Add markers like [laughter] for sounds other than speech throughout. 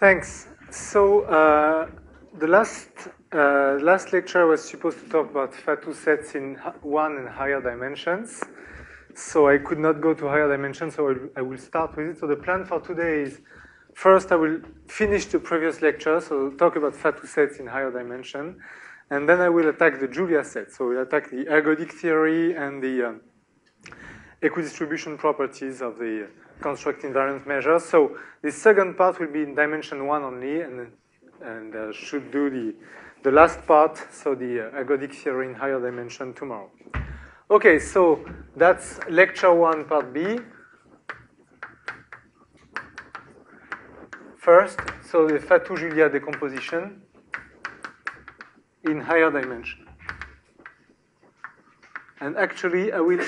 Thanks. So uh, the last uh, last lecture was supposed to talk about Fatou sets in one and higher dimensions. So I could not go to higher dimensions, so I will start with it. So the plan for today is first I will finish the previous lecture, so talk about Fatou sets in higher dimension, and then I will attack the Julia set. So we'll attack the ergodic theory and the um, equidistribution properties of the construct invariant measures. So the second part will be in dimension one only, and and uh, should do the the last part, so the uh, ergodic theory in higher dimension tomorrow. Okay, so that's lecture one, part B. First, so the Fatou-Julia decomposition in higher dimension. And actually, I will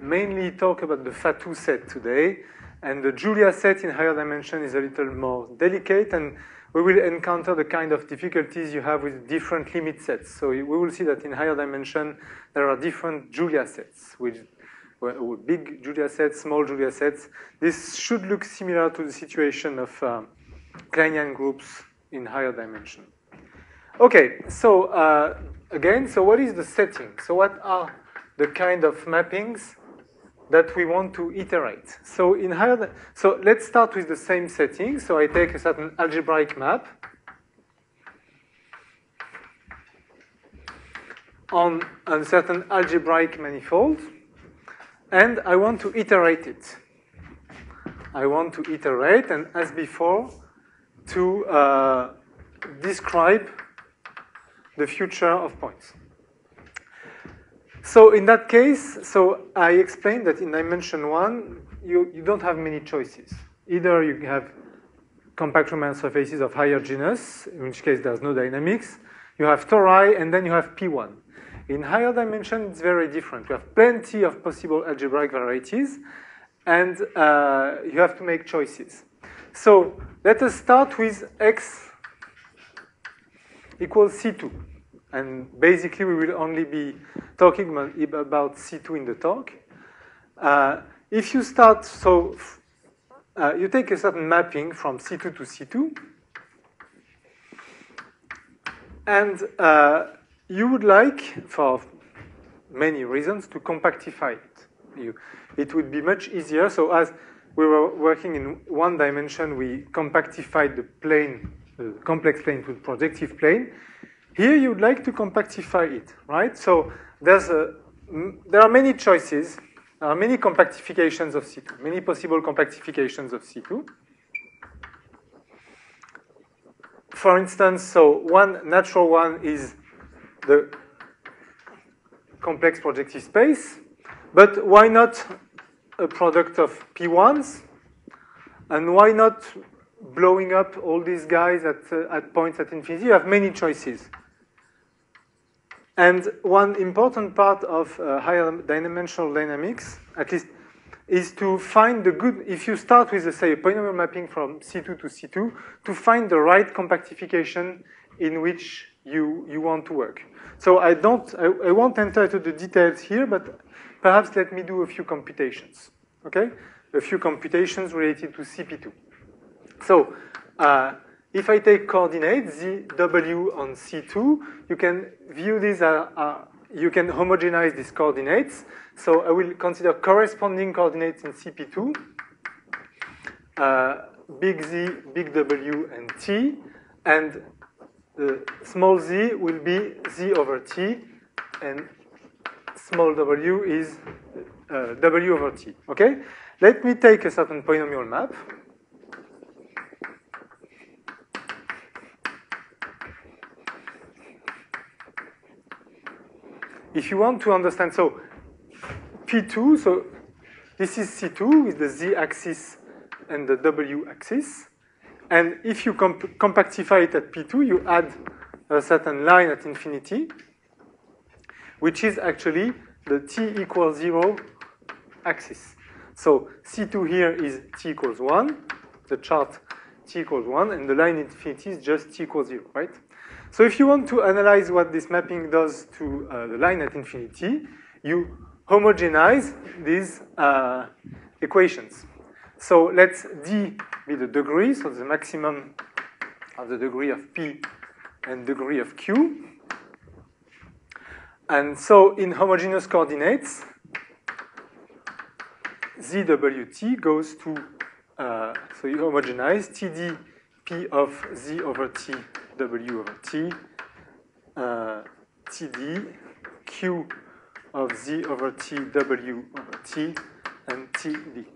mainly talk about the Fatou set today. And the Julia set in higher dimension is a little more delicate, and we will encounter the kind of difficulties you have with different limit sets. So we will see that in higher dimension, there are different Julia sets, with big Julia sets, small Julia sets. This should look similar to the situation of uh, Kleinian groups in higher dimension. Okay, so uh, again, so what is the setting? So what are the kind of mappings that we want to iterate. So in higher, so let's start with the same setting. So I take a certain algebraic map on a certain algebraic manifold, and I want to iterate it. I want to iterate, and as before, to uh, describe the future of points. So in that case, so I explained that in dimension one, you, you don't have many choices. Either you have compact Riemann surfaces of higher genus, in which case there's no dynamics. You have tori, and then you have P1. In higher dimension, it's very different. You have plenty of possible algebraic varieties, and uh, you have to make choices. So let us start with x equals C2. And basically, we will only be talking about C2 in the talk. Uh, if you start, so uh, you take a certain mapping from C2 to C2, and uh, you would like, for many reasons, to compactify it. You, it would be much easier. So as we were working in one dimension, we compactified the plane, the complex plane to the projective plane. Here you'd like to compactify it, right? So a, there are many choices, there are many compactifications of C2, many possible compactifications of C2. For instance, so one natural one is the complex projective space, but why not a product of P1s? And why not blowing up all these guys at, uh, at points at infinity? You have many choices. And one important part of uh, higher dimensional dynamics, at least, is to find the good, if you start with, say, a polynomial mapping from C2 to C2, to find the right compactification in which you, you want to work. So I don't, I, I won't enter into the details here, but perhaps let me do a few computations, okay? A few computations related to CP2. So, uh, if I take coordinates, zw on C2, you can view these, uh, uh, you can homogenize these coordinates. So I will consider corresponding coordinates in CP2, uh, big Z, big W, and T, and the small z will be Z over T, and small w is uh, W over T, okay? Let me take a certain polynomial map. If you want to understand, so P2, so this is C2 with the z-axis and the w-axis. And if you comp compactify it at P2, you add a certain line at infinity, which is actually the t equals 0 axis. So C2 here is t equals 1, the chart t equals 1, and the line infinity is just t equals 0, right? So if you want to analyze what this mapping does to uh, the line at infinity, you homogenize these uh, equations. so let's d be the degree, so the maximum of the degree of p and degree of q. And so in homogeneous coordinates, zwt goes to, uh, so you homogenize td p of z over t w over t, uh, td q of z over t w over t, and td.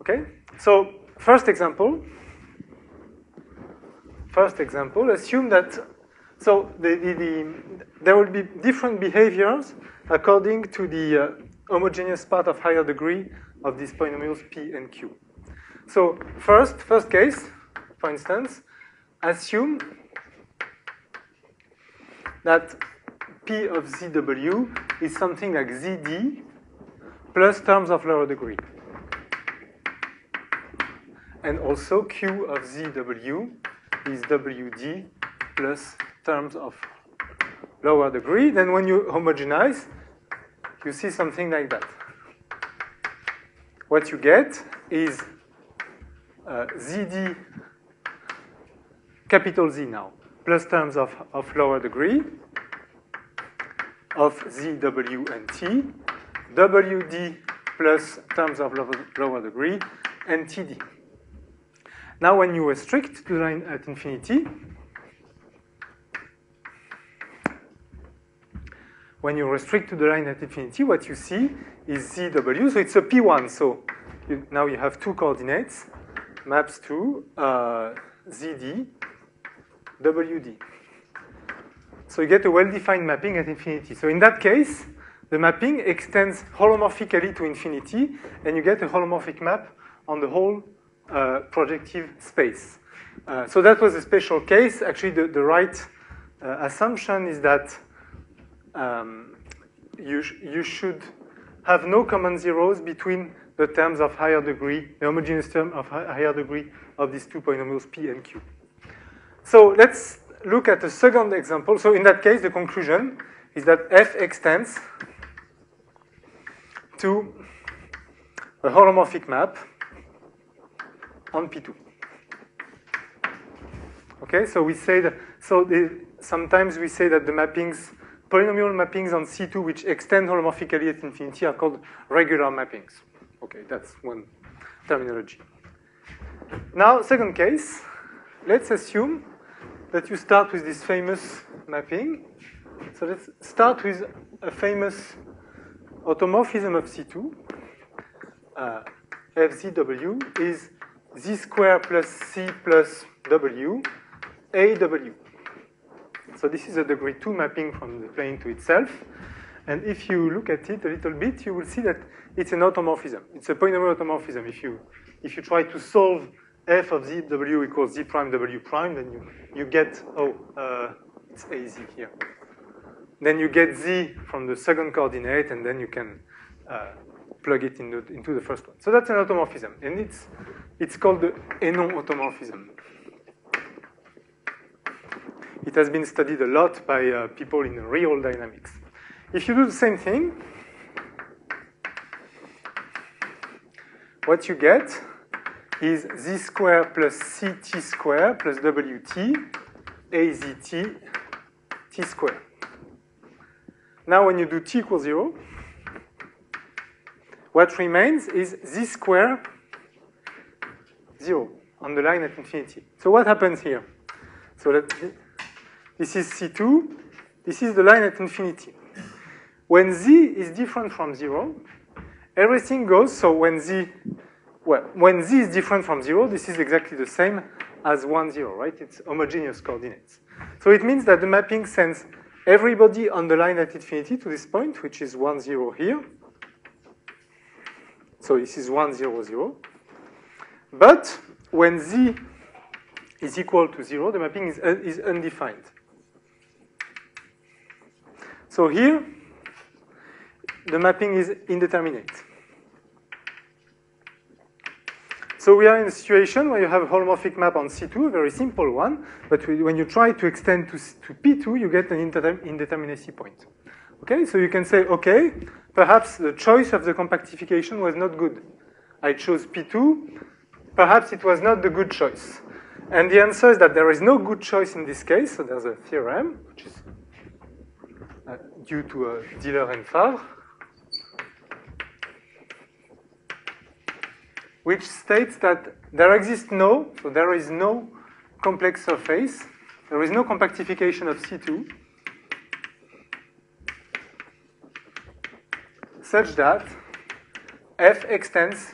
Okay, so first example. First example, assume that so the, the, the, there will be different behaviors according to the uh, homogeneous part of higher degree of these polynomials p and q. So first, first case, for instance, assume that p of zw is something like zd plus terms of lower degree. And also q of zw is wd plus terms of lower degree. Then when you homogenize, you see something like that. What you get is uh, ZD, capital Z now, plus terms of, of lower degree of ZW and T, WD plus terms of lower, lower degree, and TD. Now when you restrict to the line at infinity, when you restrict to the line at infinity, what you see is ZW. So it's a P1. So you, now you have two coordinates, maps to uh, ZD, WD. So you get a well-defined mapping at infinity. So in that case, the mapping extends holomorphically to infinity, and you get a holomorphic map on the whole uh, projective space. Uh, so that was a special case. Actually, the, the right uh, assumption is that um, you, sh you should have no common zeros between the terms of higher degree, the homogeneous term of higher degree of these two polynomials p and q. So let's look at a second example. So in that case, the conclusion is that f extends to a holomorphic map on P2. Okay, so we say that, so the, sometimes we say that the mappings polynomial mappings on C2 which extend holomorphically at infinity are called regular mappings. Okay, that's one terminology. Now, second case, let's assume that you start with this famous mapping. So let's start with a famous automorphism of C2. Uh, FZW is Z square plus C plus W, AW. So this is a degree 2 mapping from the plane to itself. And if you look at it a little bit, you will see that it's an automorphism. It's a polynomial automorphism. If you, if you try to solve f of z w equals z prime w prime, then you, you get, oh, uh, it's az here. Then you get z from the second coordinate, and then you can uh, plug it into, into the first one. So that's an automorphism. And it's, it's called the Hénon automorphism. It has been studied a lot by uh, people in real dynamics. If you do the same thing, what you get is z square plus ct square plus wt azt t square. Now when you do t equals 0, what remains is z square 0 on the line at infinity. So what happens here? So let this is C2. This is the line at infinity. When z is different from 0, everything goes, so when z, well, when z is different from 0, this is exactly the same as 1, 0, right? It's homogeneous coordinates. So it means that the mapping sends everybody on the line at infinity to this point, which is 1, 0 here. So this is 1, 0, 0. But when z is equal to 0, the mapping is, uh, is undefined. So here, the mapping is indeterminate. So we are in a situation where you have a holomorphic map on C2, a very simple one, but when you try to extend to, to P2, you get an indeterminacy point. Okay, so you can say, okay, perhaps the choice of the compactification was not good. I chose P2, perhaps it was not the good choice. And the answer is that there is no good choice in this case, so there's a theorem, which is uh, due to uh, Diller and Favre, which states that there exists no, so there is no complex surface, there is no compactification of C2, such that F extends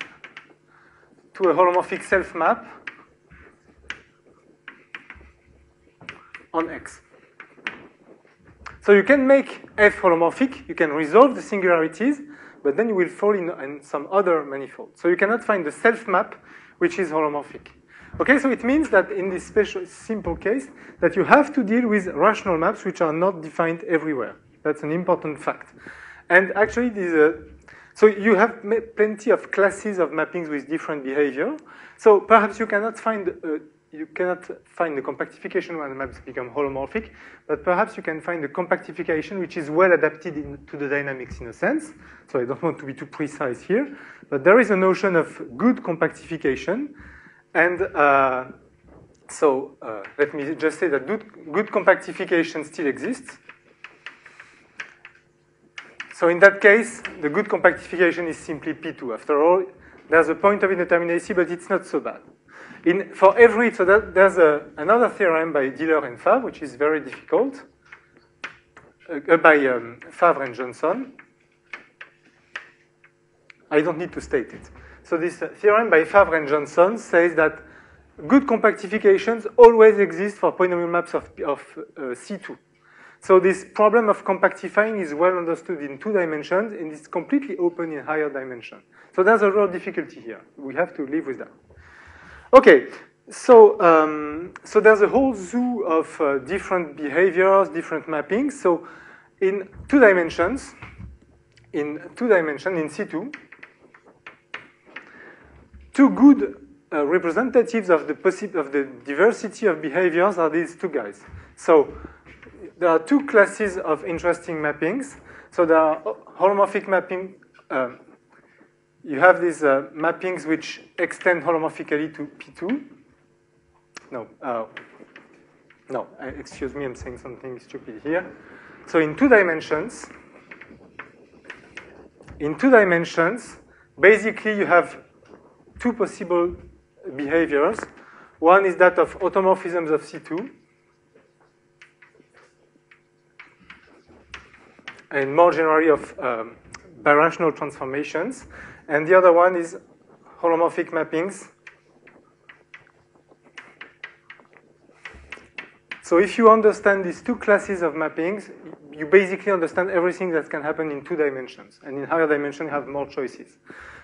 to a holomorphic self-map on X. So you can make F holomorphic, you can resolve the singularities, but then you will fall in, in some other manifold. So you cannot find the self-map which is holomorphic. Okay, so it means that in this special simple case, that you have to deal with rational maps which are not defined everywhere. That's an important fact. And actually, these, uh, so you have plenty of classes of mappings with different behavior. So perhaps you cannot find you cannot find the compactification when the maps become holomorphic, but perhaps you can find the compactification which is well adapted in, to the dynamics in a sense. So I don't want to be too precise here, but there is a notion of good compactification. And uh, so uh, let me just say that good, good compactification still exists. So in that case, the good compactification is simply P2. After all, there's a point of indeterminacy, but it's not so bad. In, for every, so that, there's a, another theorem by Diller and Favre, which is very difficult, uh, by um, Favre and Jonsson. I don't need to state it. So this uh, theorem by Favre and Jonsson says that good compactifications always exist for polynomial maps of, of uh, C2. So this problem of compactifying is well understood in two dimensions, and it's completely open in higher dimension. So there's a real difficulty here. We have to live with that. Okay, so, um, so there's a whole zoo of uh, different behaviors, different mappings. So in two dimensions, in two dimensions, in C2, two good uh, representatives of the, of the diversity of behaviors are these two guys. So there are two classes of interesting mappings. So there are holomorphic mapping um, you have these uh, mappings which extend holomorphically to P2. No, uh, no, excuse me, I'm saying something stupid here. So in two dimensions, in two dimensions, basically you have two possible behaviors. One is that of automorphisms of C2, and more generally of um, birational transformations. And the other one is holomorphic mappings. So if you understand these two classes of mappings, you basically understand everything that can happen in two dimensions. And in higher dimension, you have more choices.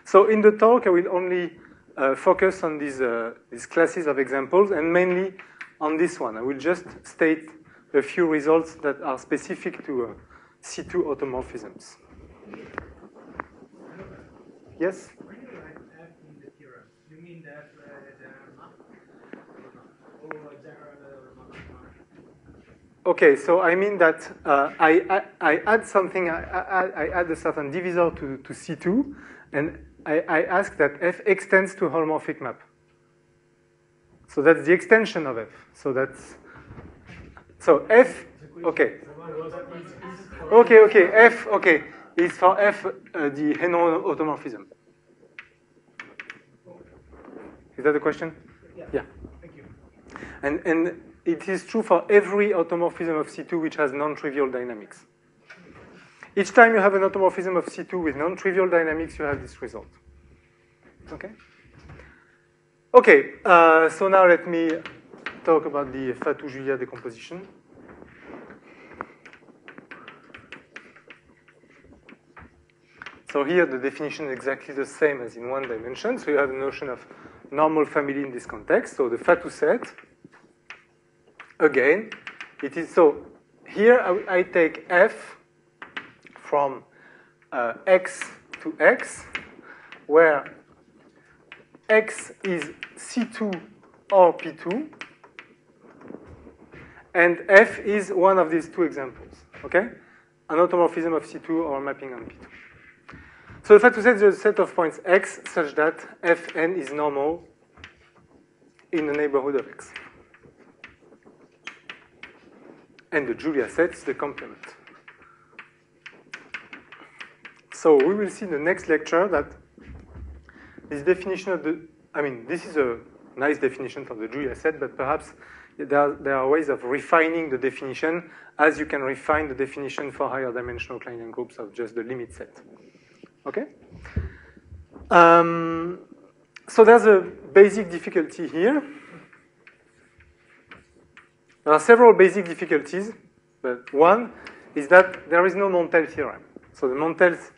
So in the talk, I will only uh, focus on these, uh, these classes of examples and mainly on this one. I will just state a few results that are specific to uh, C2 automorphisms. Yes? You write F in the theorem, you mean that uh, map? Or general Okay, so I mean that uh, I, I, I, add something, I, I, I, add a certain divisor to, to C2, and I, I ask that F extends to a holomorphic map. So that's the extension of F. So that's, so F, okay. Okay, okay, F, okay is for F uh, the Henon automorphism. Is that the question? Yeah. yeah. Thank you. And, and it is true for every automorphism of C2 which has non-trivial dynamics. Each time you have an automorphism of C2 with non-trivial dynamics, you have this result. Okay? Okay, uh, so now let me talk about the Fatou-Julia decomposition. So here the definition is exactly the same as in one dimension. So you have the notion of normal family in this context. So the Fatou set, again, it is so here I, I take f from uh, x to x, where x is C2 or P2, and f is one of these two examples, okay? An automorphism of C2 or mapping on P2. So the Fatou set is a set of points x such that fn is normal in the neighborhood of x. And the Julia set is the complement. So we will see in the next lecture that this definition of the, I mean, this is a nice definition for the Julia set, but perhaps there are, there are ways of refining the definition as you can refine the definition for higher dimensional Kleinian groups of just the limit set. Okay? Um, so there's a basic difficulty here. There are several basic difficulties, but one is that there is no Montel theorem. So the Montel's,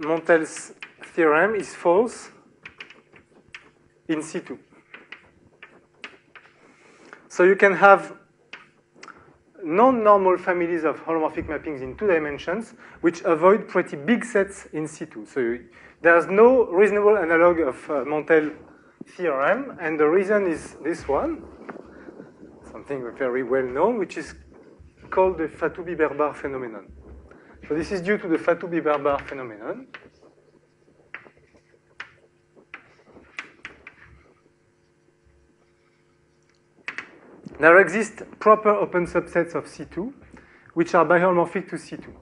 Montel's theorem is false in C2. So you can have non-normal families of holomorphic mappings in two dimensions, which avoid pretty big sets in C2. So you, there's no reasonable analog of uh, Montel theorem, and the reason is this one, something very well known, which is called the Fatou-Bieberbach phenomenon. So this is due to the Fatou-Bieberbach phenomenon. There exist proper open subsets of C2, which are biholomorphic to C2.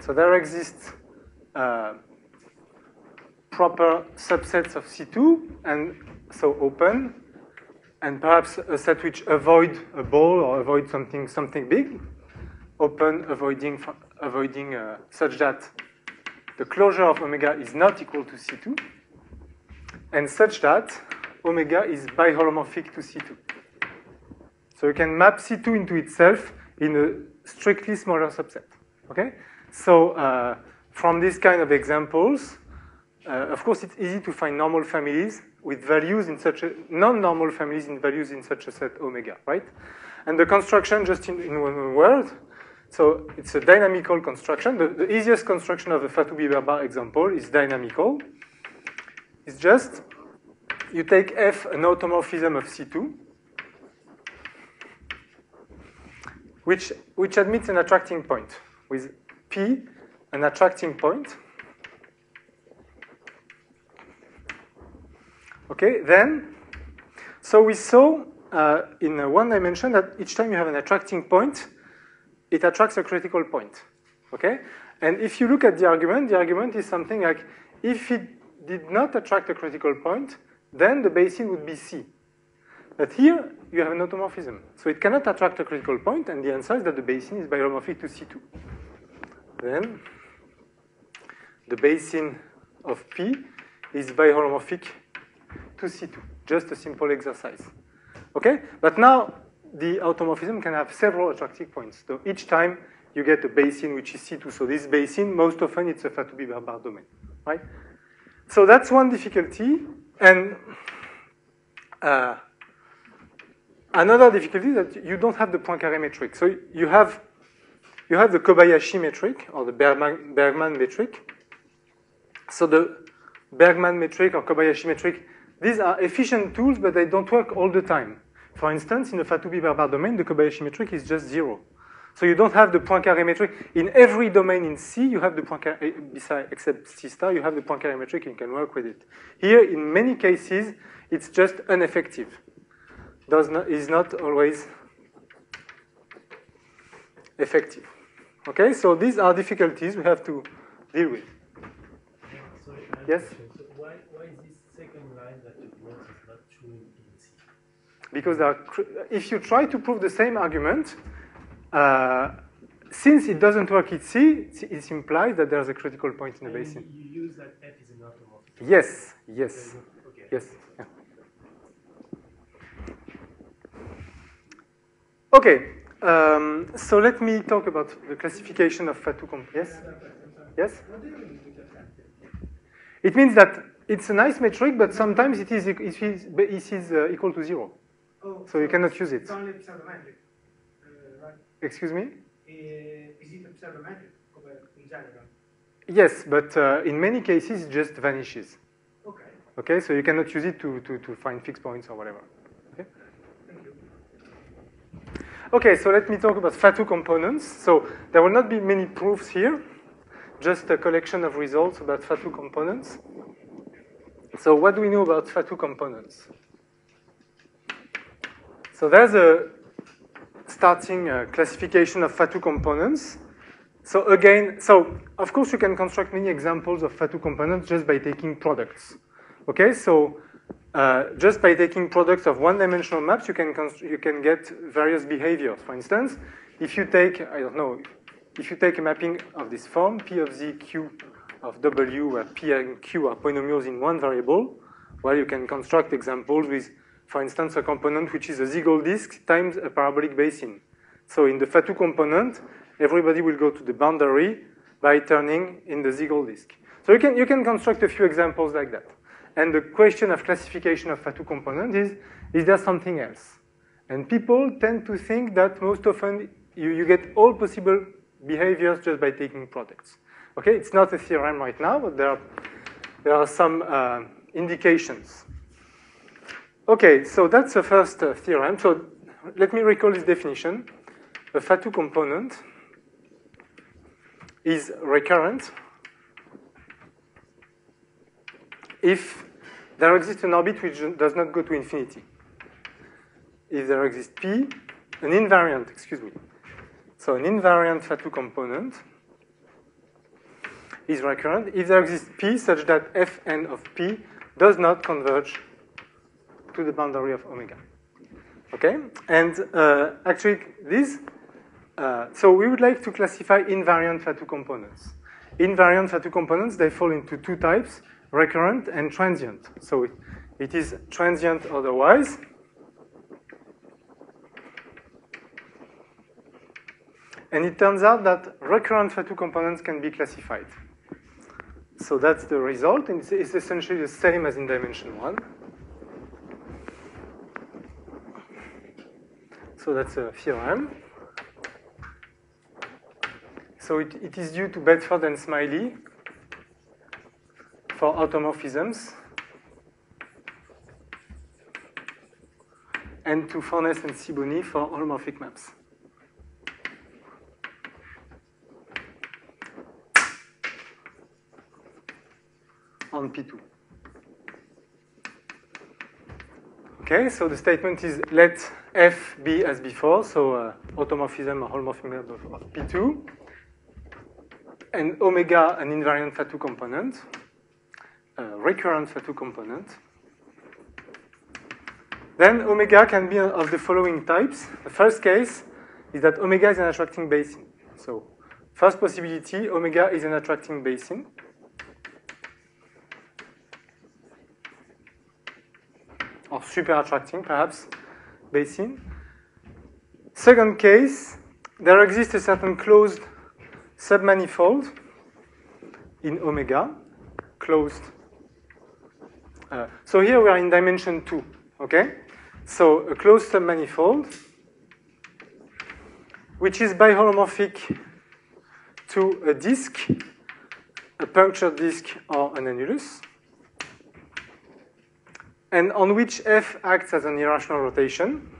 So there exist uh, proper subsets of C2, and so open, and perhaps a set which avoid a ball or avoid something something big, open avoiding avoiding uh, such that the closure of omega is not equal to C2, and such that omega is biholomorphic to C2. So you can map C2 into itself in a strictly smaller subset. Okay? So uh, from these kind of examples, uh, of course, it's easy to find normal families with values in such a non-normal families in values in such a set omega, right? And the construction, just in, in one word, so it's a dynamical construction. The, the easiest construction of the Fatou-Bieberbach example is dynamical. It's just you take F, an automorphism of C2, which, which admits an attracting point with P, an attracting point. Okay, then, so we saw uh, in one dimension that each time you have an attracting point, it attracts a critical point. Okay? And if you look at the argument, the argument is something like if it did not attract a critical point, then the basin would be C. But here, you have an automorphism. So it cannot attract a critical point, and the answer is that the basin is biholomorphic to C2. Then, the basin of P is biholomorphic to C2. Just a simple exercise. Okay? But now, the automorphism can have several attractive points. So each time you get a basin which is C2. So this basin, most often it's a Fatou-Bieberbach domain, right? So that's one difficulty. And uh, another difficulty is that you don't have the Poincaré metric. So you have you have the Kobayashi metric or the Bergman, Bergman metric. So the Bergman metric or Kobayashi metric, these are efficient tools, but they don't work all the time. For instance, in the Fatou-Bieberbach domain, the Kobayashi metric is just zero. So you don't have the Poincaré metric. In every domain in C, you have the Poincaré, besides, except C star, you have the Poincaré metric and you can work with it. Here, in many cases, it's just ineffective. Does not, is not always effective. Okay, so these are difficulties we have to deal with. Sorry, Yes? So why, why is this second line that you wrote is not true in C? because there are if you try to prove the same argument, uh, since it doesn't work in C, it implies that there's a critical point in the And basin. You use that F is an automorphism. Yes, yes, Okay. yes. yeah. Okay, um, so let me talk about the classification of Fatou comp. Yes, yes. What do you mean with attractive? It means that it's a nice metric, but sometimes it is it is, it is uh, equal to zero. Oh, So you cannot use it. It's only pseudometric, uh, right? Excuse me. Uh, is it a pseudometric compared in general? Yes, but uh, in many cases it just vanishes. Okay, Okay, so you cannot use it to, to, to find fixed points or whatever. Okay? thank you. Okay, so let me talk about Fatou components. So there will not be many proofs here, just a collection of results about Fatou components. So what do we know about Fatou components? So there's a starting uh, classification of Fatou components. So again, so of course you can construct many examples of Fatou components just by taking products. Okay, so uh, just by taking products of one-dimensional maps, you can you can get various behaviors. For instance, if you take, I don't know, if you take a mapping of this form, P of Z, Q of W, where P and Q are polynomials in one variable, well, you can construct examples with, for instance, a component which is a Siegel disk times a parabolic basin. So in the Fatou component, everybody will go to the boundary by turning in the Siegel disk. So you can, you can construct a few examples like that. And the question of classification of Fatou component is, is there something else? And people tend to think that most often you, you get all possible behaviors just by taking products. Okay, it's not a theorem right now, but there are, there are some uh, indications. Okay, so that's the first uh, theorem. So let me recall this definition. A Fatou component is recurrent if there exists an orbit which does not go to infinity. If there exists P, an invariant, excuse me. So an invariant Fatou component is recurrent if there exists P such that Fn of P does not converge to the boundary of omega. Okay? And uh, actually, this, uh, so we would like to classify invariant Fatou components. Invariant Fatou components, they fall into two types recurrent and transient. So it, is transient otherwise. And it turns out that recurrent Fatou components can be classified. So that's the result, and it's, it's essentially the same as in dimension one. So that's a theorem. So it, it is due to Bedford and Smillie for automorphisms and to Fornæss and Sibony for holomorphic maps. on P2. Okay, so the statement is let F be as before, so uh, automorphism or holomorphic map of, of P2, and omega an invariant Fatou component Uh, recurrent Fatou component. Then omega can be of the following types. The first case is that omega is an attracting basin. So first possibility, omega is an attracting basin. Or super attracting, perhaps, basin. Second case, there exists a certain closed submanifold in omega, closed uh, so here we are in dimension 2, okay? So a closed submanifold, which is biholomorphic to a disk, a punctured disk or an annulus, and on which F acts as an irrational rotation.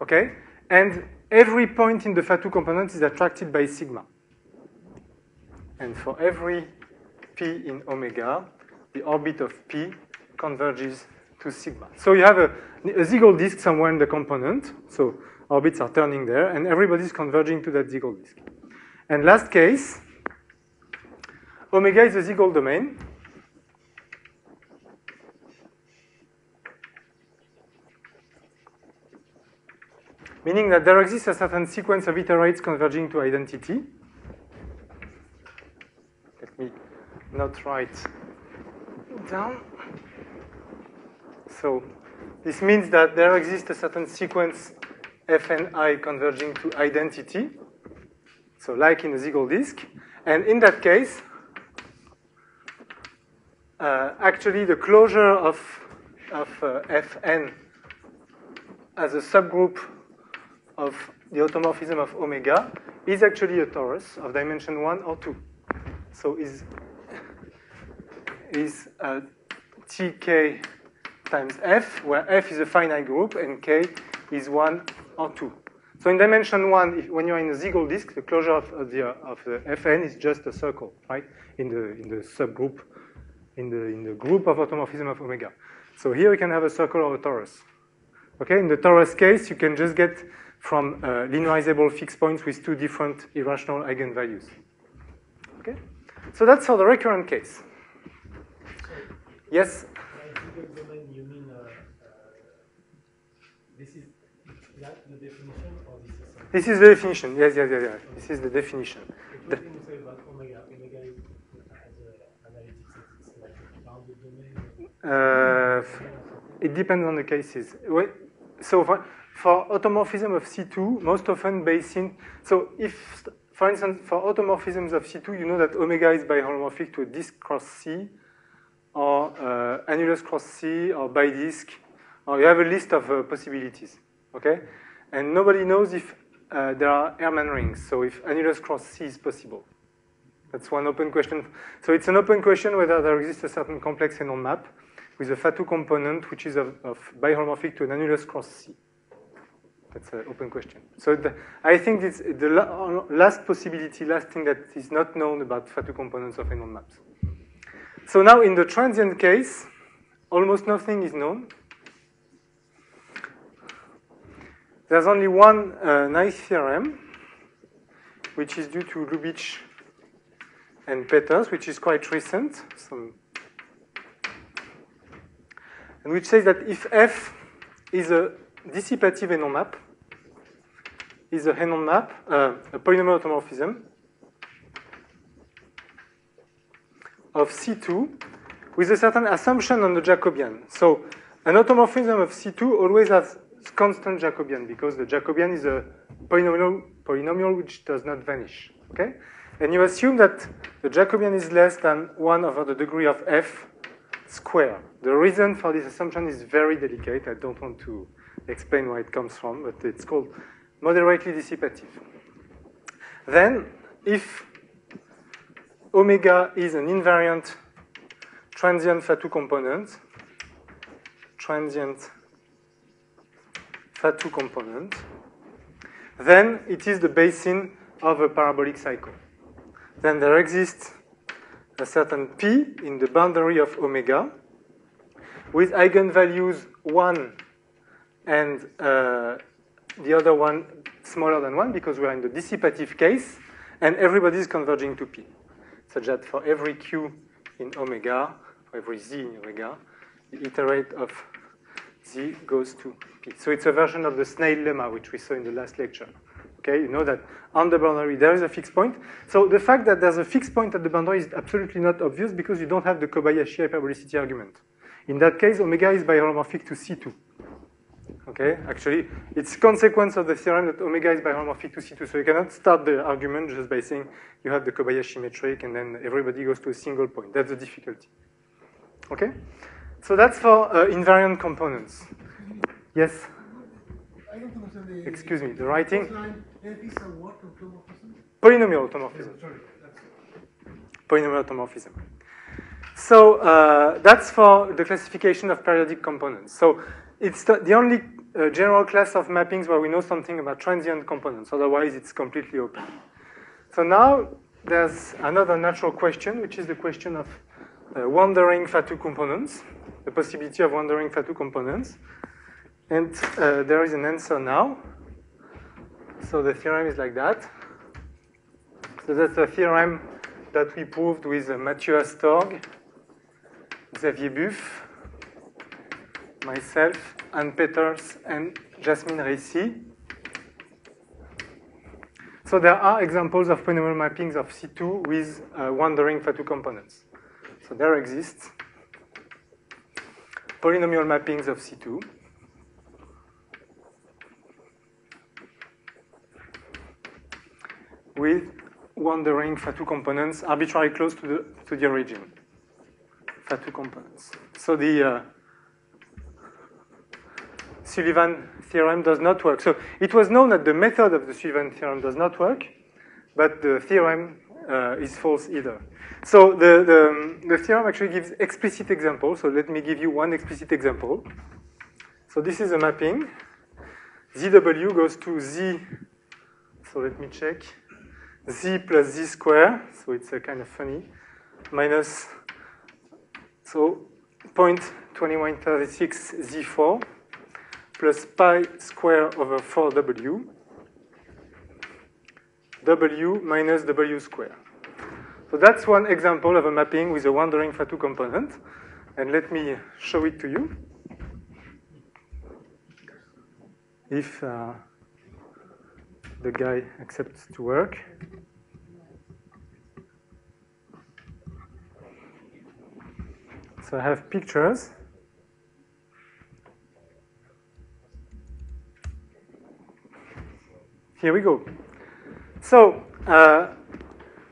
Okay? And every point in the Fatou component is attracted by sigma. And for every p in omega, the orbit of p converges to sigma. So you have a, a disk somewhere in the component. So orbits are turning there, and everybody's converging to that Siegel disk. And last case, omega is a Siegel domain. Meaning that there exists a certain sequence of iterates converging to identity. Let me not write down. So this means that there exists a certain sequence f and i converging to identity, so like in a Siegel disk. And in that case, uh, actually the closure of, of uh, Fn as a subgroup of the automorphism of omega is actually a torus of dimension 1 or 2. So is, is uh, tk times f, where f is a finite group and k is 1 or 2. So in dimension 1, if, when you're in a Siegel disk, the closure of, of, the, of the Fn is just a circle, right, in the, in the subgroup, in the, in the group of automorphism of omega. So here we can have a circle or a torus. Okay, in the torus case, you can just get from uh, linearizable fixed points with two different irrational eigenvalues. Okay, so that's for the recurrent case. Yes? Domain, you mean uh, uh, this is that the definition or this is something? This is the definition. Yes, yes, yes, yes. This is the definition. What can you say about omega? Omega is as a analytics, it's like a bounded domain. Uh, it depends on the cases. Wait, So for, for automorphism of C2, most often based in, so if, for instance, for automorphisms of C2, you know that omega is biholomorphic to a disk cross C, or uh, annulus cross C, or bidisk, or you have a list of uh, possibilities, okay? And nobody knows if uh, there are Herman rings, so if annulus cross C is possible. That's one open question. So it's an open question whether there exists a certain complex Henon map with a Fatou component which is of, of biholomorphic to an annulus cross C. That's an open question. So the, I think it's the la last possibility, last thing that is not known about Fatou components of Henon maps. So now in the transient case, almost nothing is known. There's only one uh, nice theorem, which is due to Lyubich and Peters, which is quite recent, some, and which says that if F is a dissipative Henon map, is a Henon map, uh, a polynomial automorphism of C2 with a certain assumption on the Jacobian. So an automorphism of C2 always has constant Jacobian because the Jacobian is a polynomial, polynomial which does not vanish. Okay? And you assume that the Jacobian is less than 1 over the degree of f squared. The reason for this assumption is very delicate. I don't want to explain where it comes from, but it's called moderately dissipative. Then, if omega is an invariant transient Fatou component, transient Fatou component, then it is the basin of a parabolic cycle. Then there exists a certain p in the boundary of omega with eigenvalues 1 and uh, the other one smaller than 1 because we are in the dissipative case and everybody is converging to p such that for every q in omega, for every z in omega, the iterate of z goes to p. So it's a version of the Snail lemma which we saw in the last lecture. Okay, you know that on the boundary there is a fixed point. So the fact that there's a fixed point at the boundary is absolutely not obvious because you don't have the Kobayashi hyperbolicity argument. In that case, omega is biholomorphic to C2. Okay, actually, it's consequence of the theorem that omega is biholomorphic to C2. So you cannot start the argument just by saying you have the Kobayashi metric and then everybody goes to a single point. That's the difficulty. Okay, so that's for uh, invariant components. Yes. Excuse me, the writing. Polynomial automorphism. Polynomial automorphism. So uh, that's for the classification of periodic components. So it's the, only uh, general class of mappings where we know something about transient components. Otherwise, it's completely open. So now there's another natural question, which is the question of uh, wandering Fatou components, the possibility of wandering Fatou components. And uh, there is an answer now. So the theorem is like that. So that's a theorem that we proved with Mathieu Astorg, Xavier Buff, myself, Han Peters, and Jasmin Raissy. So there are examples of polynomial mappings of C2 with uh, wandering Fatou components. So there exists polynomial mappings of C2. with wandering Fatou components arbitrarily close to the, to the origin. Fatou components. So the uh, Sullivan theorem does not work. So it was known that the method of the Sullivan theorem does not work, but the theorem uh, is false either. So the, the, the theorem actually gives explicit examples. So let me give you one explicit example. So this is a mapping. ZW goes to Z. So let me check. Z plus Z square. So it's a kind of funny. Minus, so 0.2136 Z4 plus pi square over 4W. W minus W square. So that's one example of a mapping with a wandering Fatou component. And let me show it to you. If uh, the guy accepts to work. So I have pictures. Here we go. So uh,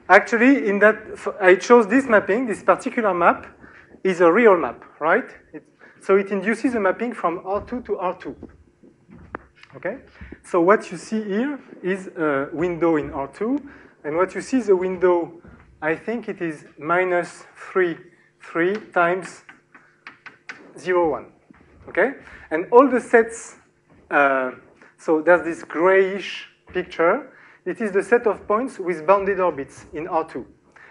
actually, in that, I chose this mapping. This particular map is a real map, right? It, so it induces a mapping from R2 to R2. Okay. So what you see here is a window in R2, and what you see is a window. I think it is minus three, three times zero one. Okay, and all the sets. Uh, so there's this grayish picture it is the set of points with bounded orbits in R2.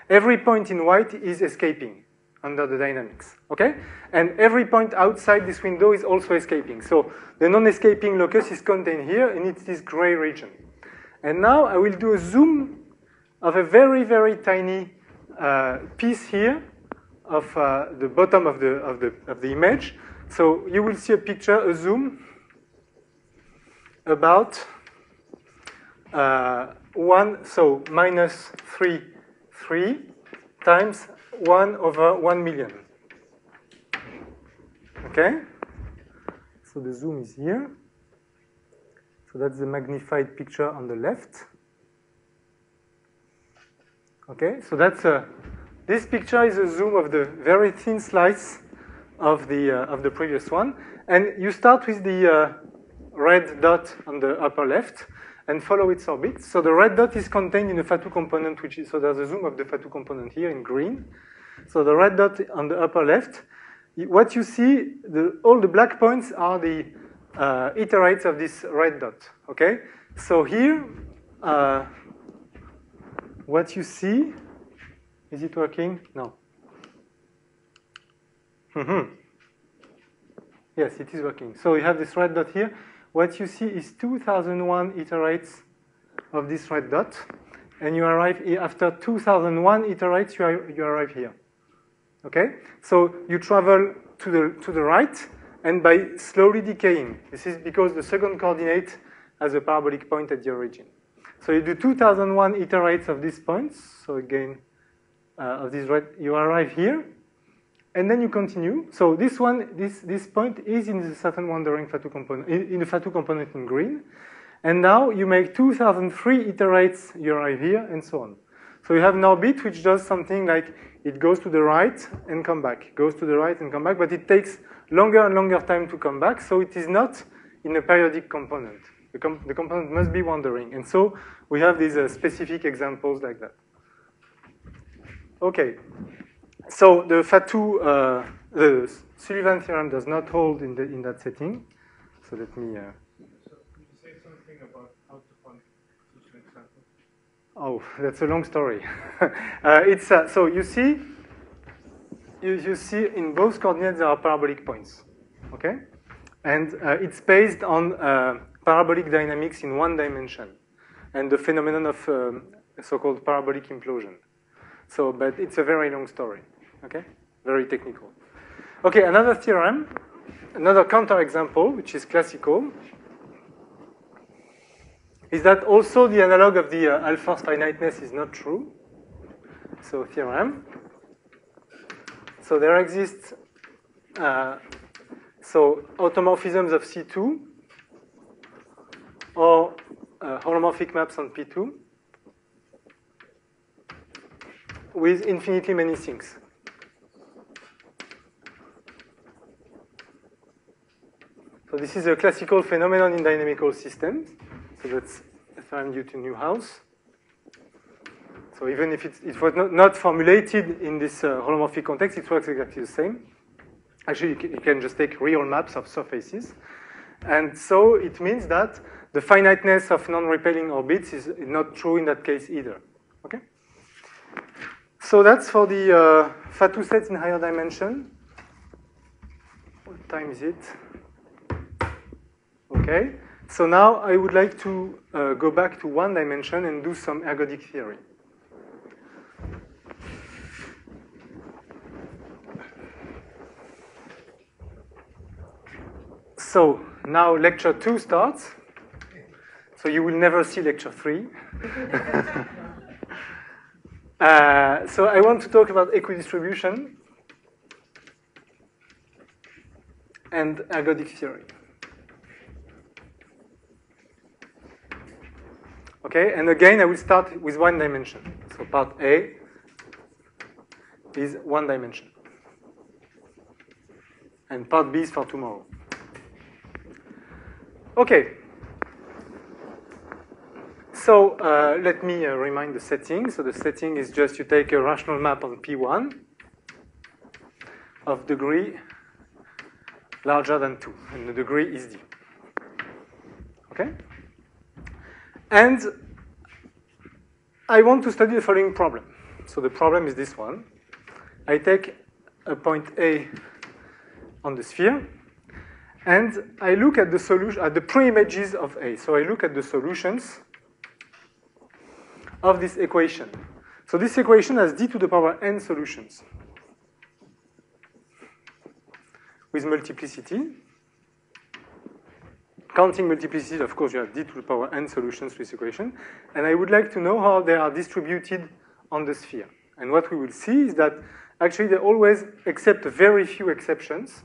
Every point in white is escaping under the dynamics, okay? And every point outside this window is also escaping. So the non-escaping locus is contained here, and it's this gray region. And now I will do a zoom of a very, very tiny uh, piece here of uh, the bottom of the, of, the, of the image. So you will see a picture, a zoom, about 1, so minus 3, 3 times 1 over 1 million. Okay? So the zoom is here. So that's the magnified picture on the left. Okay, so that's a, this picture is a zoom of the very thin slice of the, uh, of the previous one. And you start with the uh, red dot on the upper left and follow its orbit. So the red dot is contained in the Fatou component, which is, so there's a zoom of the Fatou component here in green. So the red dot on the upper left, what you see, the, all the black points are the uh, iterates of this red dot, okay? So here, uh, what you see, is it working? No. Mm -hmm. Yes, it is working. So you have this red dot here what you see is 2001 iterates of this red dot, and you arrive after 2001 iterates, you, are, you arrive here. Okay? So you travel to the, to the right, and by slowly decaying. This is because the second coordinate has a parabolic point at the origin. So you do 2001 iterates of these points. So again, uh, of this red, you arrive here, and then you continue. So this one, this, this point is in the Saturn wandering Fatou component, in, in the Fatou component in green. And now you make 2003 iterates, you arrive here, and so on. So you have an orbit which does something like it goes to the right and come back, goes to the right and come back, but it takes longer and longer time to come back, so it is not in a periodic component. The, the component must be wandering. And so we have these uh, specific examples like that. Okay, so the Fatou, uh, the Sullivan theorem does not hold in, the, in that setting. So let me. Uh? Oh, that's a long story. [laughs] uh, it's uh, so you see, you, you see in both coordinates there are parabolic points, okay, and uh, it's based on uh, parabolic dynamics in one dimension, and the phenomenon of um, so-called parabolic implosion. So, but it's a very long story. Okay? Very technical. Okay, another theorem, another counterexample, which is classical, is that also the analog of the uh, finiteness is not true. So theorem. So there exists uh, so automorphisms of C2 or uh, holomorphic maps on P2 with infinitely many things. So this is a classical phenomenon in dynamical systems. So that's a theorem due to Newhouse. So even if it's, it was not, not formulated in this uh, holomorphic context, it works exactly the same. Actually, you can, you can just take real maps of surfaces. And so it means that the finiteness of non-repelling orbits is not true in that case either. Okay? So that's for the uh, Fatou sets in higher dimension. What time is it? Okay. So now I would like to uh, go back to one dimension and do some ergodic theory. So now lecture two starts. So you will never see lecture three. [laughs] uh, so I want to talk about equidistribution and ergodic theory. Okay, and again, I will start with one dimension. So part A is one dimension. And part B is for tomorrow. Okay. So uh, let me uh, remind the setting. So the setting is just you take a rational map on P1 of degree larger than 2, and the degree is D. Okay? And I want to study the following problem. So the problem is this one. I take a point A on the sphere, and I look at the solution at the pre-images of A. So I look at the solutions of this equation. So this equation has d to the power n solutions with multiplicity. Counting multiplicity, of course, you have d to the power n solutions to this equation. And I would like to know how they are distributed on the sphere. And what we will see is that actually they always, except very few exceptions,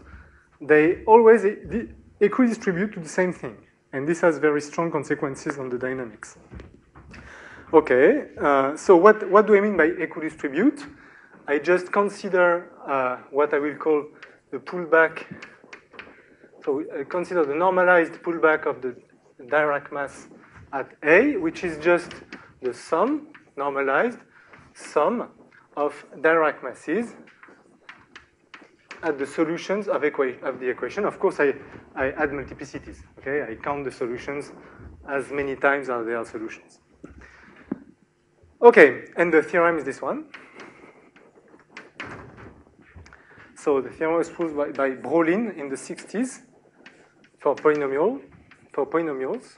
they always equidistribute to the same thing. And this has very strong consequences on the dynamics. Okay, uh, so what, what do I mean by equidistribute? I just consider uh, what I will call the pullback. So I consider the normalized pullback of the Dirac mass at A, which is just the sum, normalized sum of Dirac masses at the solutions of, of the equation. Of course, I, I add multiplicities. Okay, I count the solutions as many times as there are solutions. Okay, and the theorem is this one. So the theorem was proved by, by Brolin in the 60s for polynomial, for polynomials.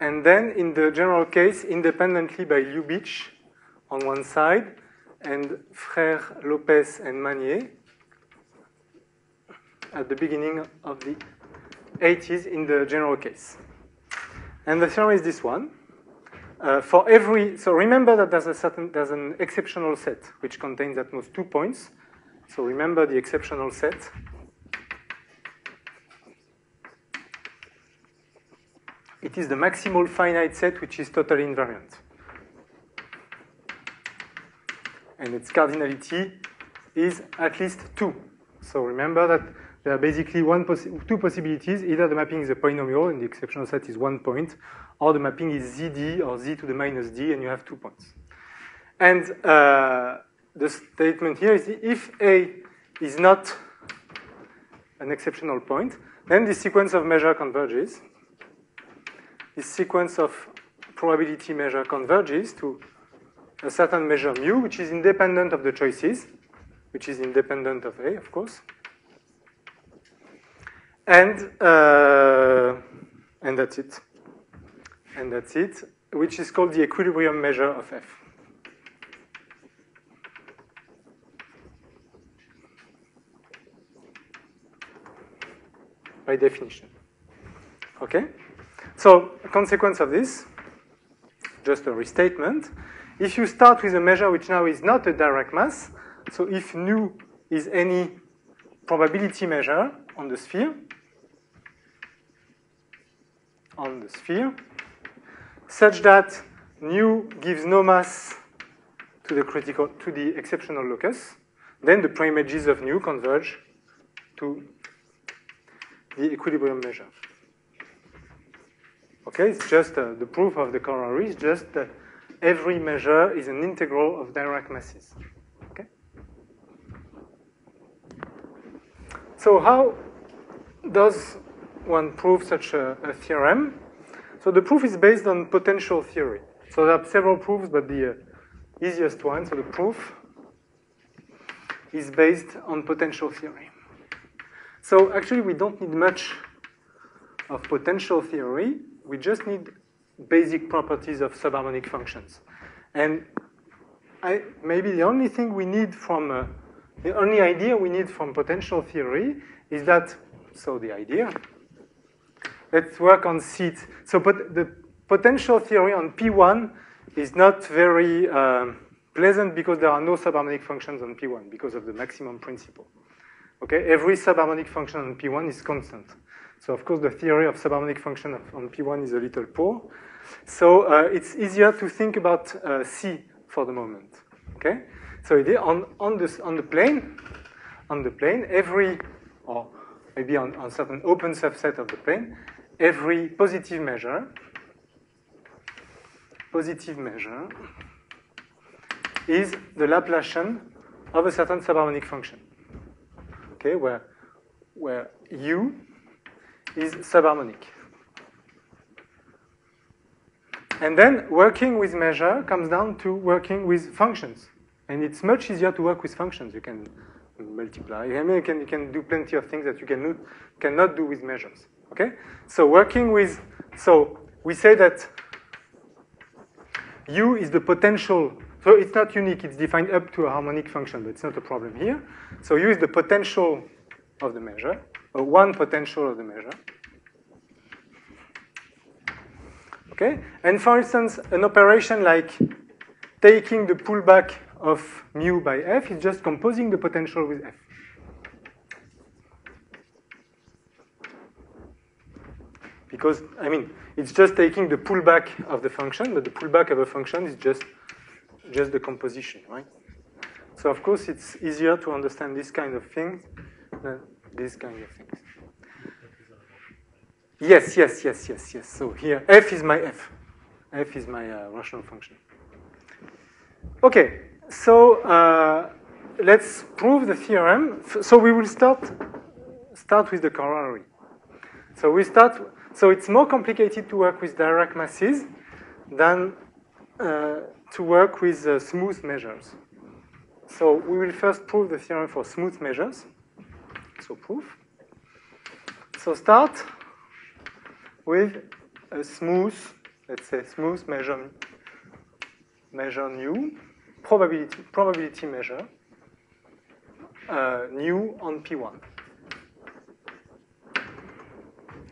And then in the general case, independently by Lyubich on one side, and Freire Lopes and Mañé at the beginning of the 80s in the general case. And the theorem is this one. Uh, for every, so remember that there's a certain, there's an exceptional set which contains at most two points. So remember the exceptional set. It is the maximal finite set which is totally invariant. And its cardinality is at least two. So remember that there are basically two possibilities. Either the mapping is a polynomial and the exceptional set is one point, or the mapping is zd or z to the minus d and you have two points. And uh, the statement here is if A is not an exceptional point, then the sequence of measure converges. This sequence of probability measure converges to a certain measure mu, which is independent of the choices, which is independent of A, of course. And, uh, and that's it. And that's it, which is called the equilibrium measure of F. By definition. Okay? So, a consequence of this, just a restatement. If you start with a measure which now is not a Dirac mass, so if nu is any probability measure on the sphere, on the sphere, such that nu gives no mass to the critical to the exceptional locus, then the prime preimages of nu converge to the equilibrium measure. Okay, it's just uh, the proof of the corollary is just that every measure is an integral of Dirac masses. Okay? So how does one prove such a, a theorem? So the proof is based on potential theory. So there are several proofs, but the uh, easiest one, so the proof is based on potential theory. So actually, we don't need much of potential theory. We just need basic properties of subharmonic functions. And I, maybe the only thing we need from, uh, the only idea we need from potential theory is that, so the idea, let's work on seat. So pot the potential theory on P1 is not very um, pleasant because there are no subharmonic functions on P1 because of the maximum principle. Okay, every subharmonic function on P1 is constant. So of course the theory of subharmonic function on P1 is a little poor. So uh, it's easier to think about uh, C for the moment. Okay, so on on this on the plane, on the plane, every or maybe on, on certain open subset of the plane, every positive measure, positive measure is the Laplacian of a certain subharmonic function. Okay, where where u is subharmonic. And then working with measure comes down to working with functions. And it's much easier to work with functions. You can multiply. I mean, you can, you can do plenty of things that you cannot, cannot do with measures. Okay? So working with, so we say that u is the potential, so it's not unique, it's defined up to a harmonic function, but it's not a problem here. So u is the potential of the measure, one potential of the measure. Okay? And for instance, an operation like taking the pullback of mu by f is just composing the potential with f. Because, I mean, it's just taking the pullback of the function, but the pullback of a function is just, just the composition, right? So of course it's easier to understand this kind of thing this kind of things. Yes, yes, yes, yes, yes. So here, f is my f. f is my uh, rational function. Okay, so uh, let's prove the theorem. So we will start start with the corollary. So we start. So it's more complicated to work with Dirac masses than uh, to work with uh, smooth measures. So we will first prove the theorem for smooth measures. So proof. So start with a smooth, let's say smooth measure, measure nu, probability, probability measure, uh, nu on P1.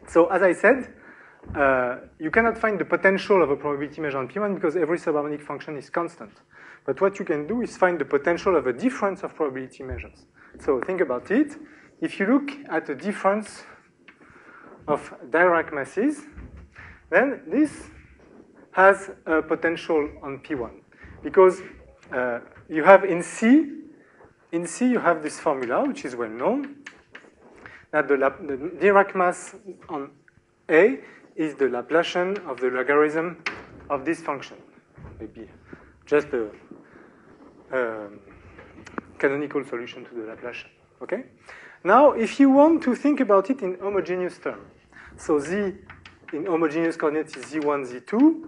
So as I said, uh, you cannot find the potential of a probability measure on P1 because every subharmonic function is constant. But what you can do is find the potential of a difference of probability measures. So think about it. If you look at the difference of Dirac masses, then this has a potential on P1. Because uh, you have in C, in C you have this formula, which is well known, that the, the Dirac mass on A is the Laplacian of the logarithm of this function. Maybe just a um, canonical solution to the Laplacian. Okay? Now, if you want to think about it in homogeneous terms, so Z in homogeneous coordinates is Z1, Z2.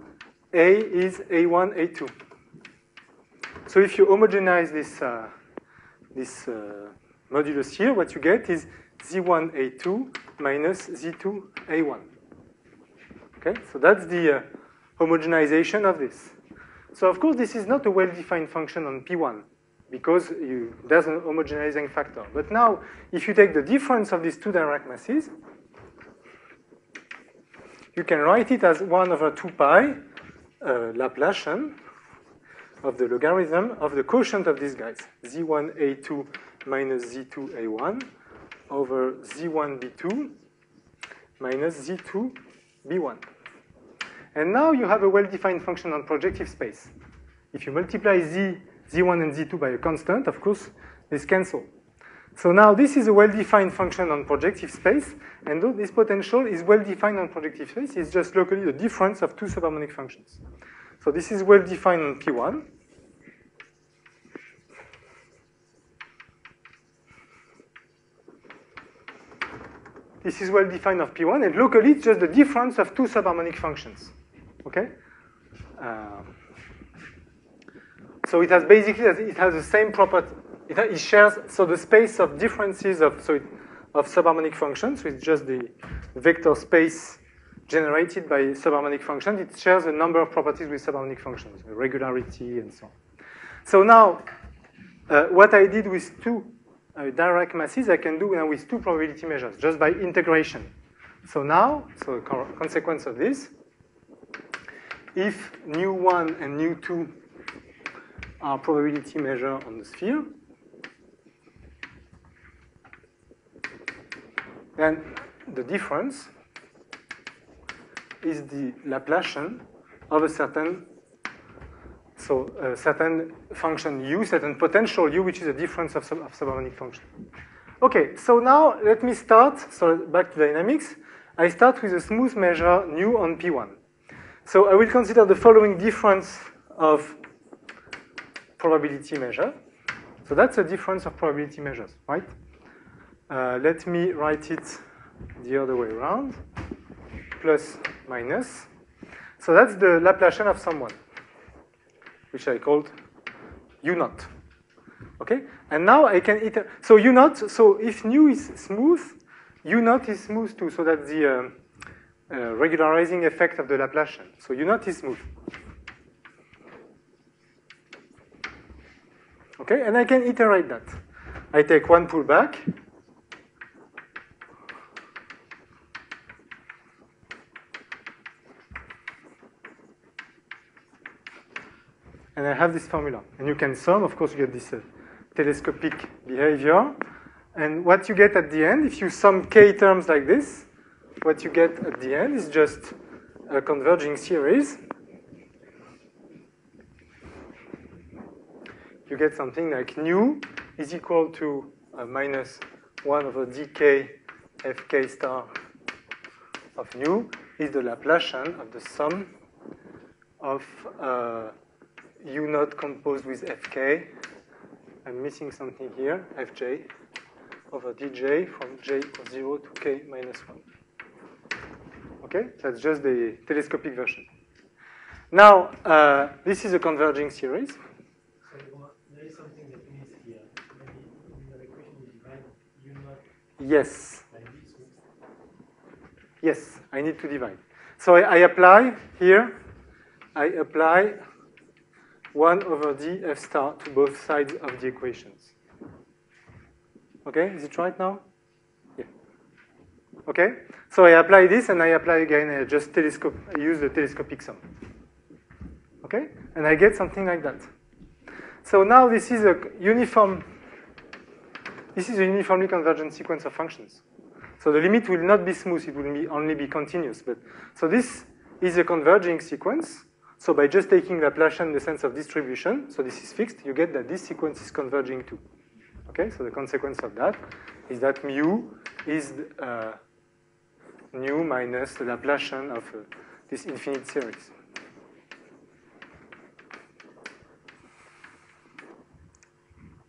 A is A1, A2. So if you homogenize this, uh, this uh, modulus here, what you get is Z1, A2 minus Z2, A1. Okay, so that's the uh, homogenization of this. So of course, this is not a well-defined function on P1 because you, there's an homogenizing factor. But now, if you take the difference of these two Dirac masses, you can write it as 1 over 2 pi uh, Laplacian of the logarithm of the quotient of these guys, z1a2 minus z2a1 over z1b2 minus z2b1. And now you have a well-defined function on projective space. If you multiply z, z1 and z2 by a constant, of course, this cancel. So now this is a well-defined function on projective space, and this potential is well-defined on projective space. It's just locally the difference of two subharmonic functions. So this is well defined on P1. This is well defined of P1, and locally it's just the difference of two subharmonic functions. Okay? Uh, so it has basically it has the same property. It, it shares so the space of differences of so it, of subharmonic functions, so it's just the vector space generated by subharmonic functions. It shares a number of properties with subharmonic functions, regularity and so on. So now, uh, what I did with two uh, Dirac masses, I can do now with two probability measures, just by integration. So now, so consequence of this, if nu1 and nu2 are probability measure on the sphere, then the difference is the Laplacian of a certain so a certain function u, certain potential u, which is a difference of, sub of subharmonic function. Okay, so now let me start, so back to dynamics. I start with a smooth measure nu on P1. So I will consider the following difference of probability measure. So that's a difference of probability measures, right? Uh, let me write it the other way around, plus minus. So that's the Laplacian of someone, which I called U naught. Okay? And now I can iter so U naught, so if nu is smooth, U naught is smooth too, so that's the uh, uh, regularizing effect of the Laplacian. So U naught is smooth. Okay, and I can iterate that. I take one pullback. And I have this formula. And you can sum, of course, you get this uh, telescopic behavior. And what you get at the end, if you sum k terms like this, what you get at the end is just a converging series. You get something like nu is equal to uh, minus 1 over dk fk star of nu is the Laplacian of the sum of uh, u naught composed with fk. I'm missing something here, fj over dj from j equals 0 to k minus 1. Okay, that's just the telescopic version. Now, uh, this is a converging series. So you want, there is something that you miss here. Maybe in the equation you divide u naught Yes, yes, I need to divide. So I, I apply here, I apply 1 over d f star to both sides of the equations. Okay, is it right now? Yeah. Okay, so I apply this and I apply again, I just telescope, I use the telescopic sum. Okay, and I get something like that. So now this is a uniform, this is a uniformly convergent sequence of functions. So the limit will not be smooth, it will be only be continuous. But So this is a converging sequence. So by just taking Laplacian the sense of distribution, so this is fixed, you get that this sequence is converging too. Okay, so the consequence of that is that mu is uh, nu minus the Laplacian of uh, this infinite series.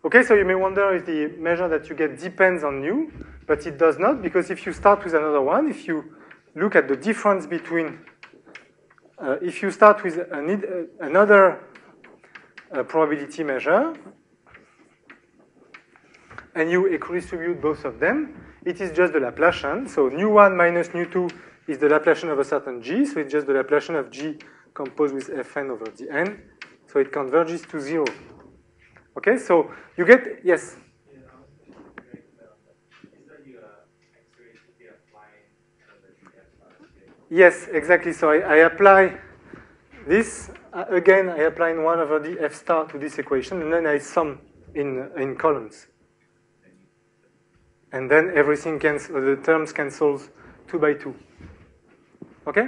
Okay, so you may wonder if the measure that you get depends on nu, but it does not, because if you start with another one, if you look at the difference between, uh, if you start with an, uh, another uh, probability measure, and you equidistribute both of them, it is just the Laplacian. So nu1 minus nu2 is the Laplacian of a certain g, so it's just the Laplacian of g composed with fn over dn. So it converges to zero. Okay, so you get, yes? Yes, exactly. So I, I apply this. Uh, again, I apply in 1 over the f star to this equation, and then I sum in, in columns. And then everything cancels, the terms cancels 2 by 2. Okay?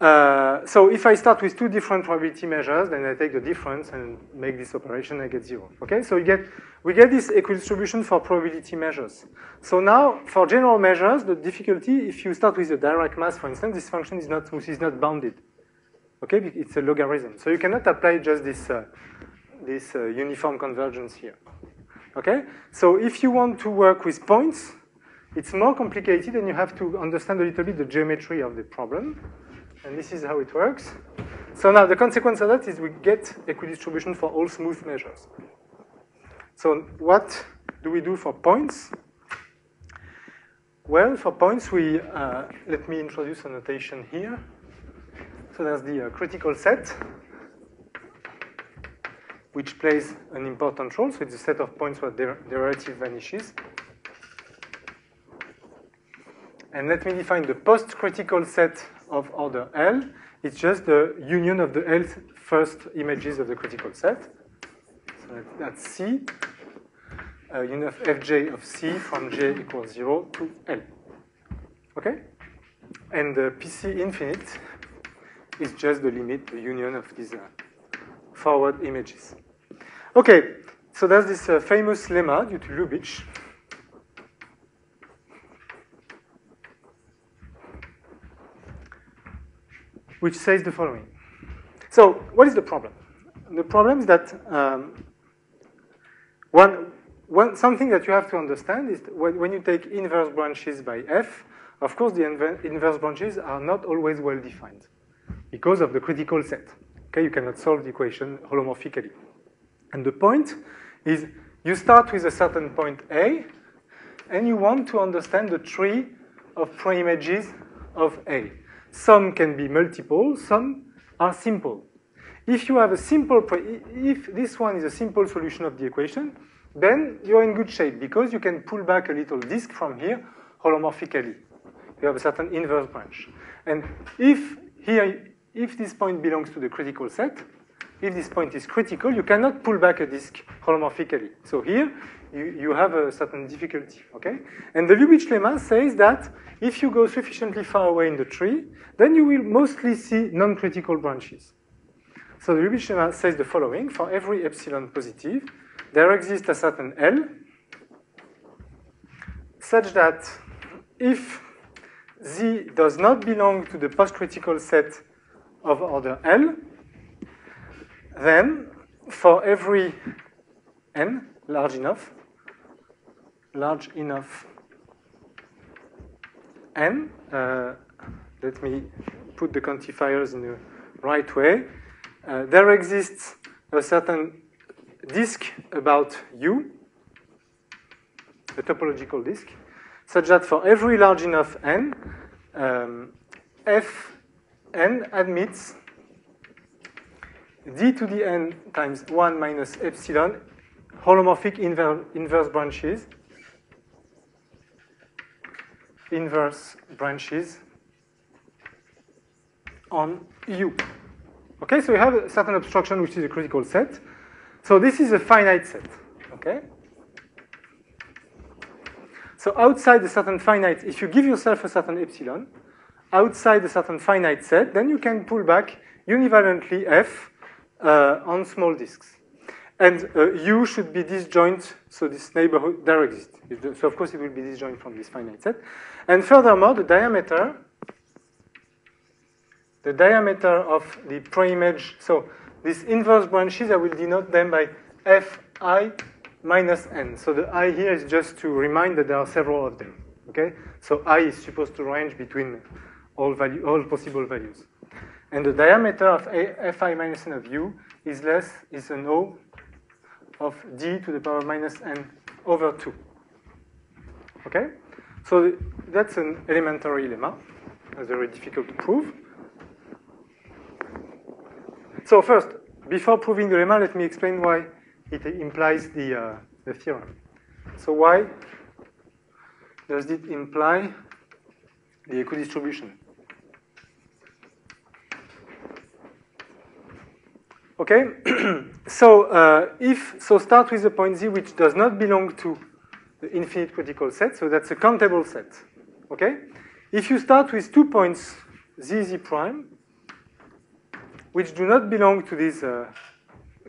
Uh, so if I start with two different probability measures, then I take the difference and make this operation, I get zero. Okay, so get, we get this equidistribution for probability measures. So now, for general measures, the difficulty, if you start with a Dirac mass, for instance, this function is not, is not bounded. Okay, it's a logarithm. So you cannot apply just this, uh, this uh, uniform convergence here. Okay, so if you want to work with points, it's more complicated and you have to understand a little bit the geometry of the problem. And this is how it works. So now the consequence of that is we get equidistribution for all smooth measures. So what do we do for points? Well, for points, we uh, let me introduce a notation here. So there's the uh, critical set, which plays an important role. So it's a set of points where der derivative vanishes. And let me define the post-critical set of order L. It's just the union of the L first images of the critical set. So that's C, uh, union of fj of C from j equals 0 to L. Okay? And the PC infinite is just the limit, the union of these uh, forward images. Okay, so there's this uh, famous lemma due to Lyubich which says the following. So, what is the problem? The problem is that um, one, one, something that you have to understand is when, when you take inverse branches by f, of course, the inver inverse branches are not always well defined because of the critical set. Okay, you cannot solve the equation holomorphically. And the point is you start with a certain point A, and you want to understand the tree of preimages of A. Some can be multiple, some are simple. If you have a simple, if this one is a simple solution of the equation, then you're in good shape because you can pull back a little disk from here holomorphically. You have a certain inverse branch. And if here, if this point belongs to the critical set, if this point is critical, you cannot pull back a disk holomorphically. So here, you, you have a certain difficulty, okay? And the Lyubich lemma says that if you go sufficiently far away in the tree, then you will mostly see non-critical branches. So the Lyubich lemma says the following, for every epsilon positive, there exists a certain L, such that if Z does not belong to the post-critical set of order L, then for every n large enough, large enough. N, uh, let me put the quantifiers in the right way, uh, there exists a certain disk about U, a topological disk, such that for every large enough n, um, f n admits d to the n times 1 minus epsilon holomorphic inver inverse branches inverse branches on U. Okay, so we have a certain obstruction which is a critical set. So this is a finite set. Okay? So outside a certain finite, if you give yourself a certain epsilon, outside a certain finite set, then you can pull back univalently f uh, on small disks. And uh, U should be disjoint, so this neighborhood there exists. So of course it will be disjoint from this finite set. And furthermore, the diameter, the diameter of the preimage, so these inverse branches, I will denote them by fi minus n. So the i here is just to remind that there are several of them. Okay? So i is supposed to range between all, value, all possible values. And the diameter of a, fi minus n of u is less, is an O of d to the power minus n over 2. Okay? So that's an elementary lemma. That's very difficult to prove. So first, before proving the lemma, let me explain why it implies the, uh, the theorem. So why does it imply the equidistribution? Okay, [clears throat] so uh, if so, start with the point z which does not belong to the infinite critical set, so that's a countable set. Okay, if you start with two points z z prime, which do not belong to this uh,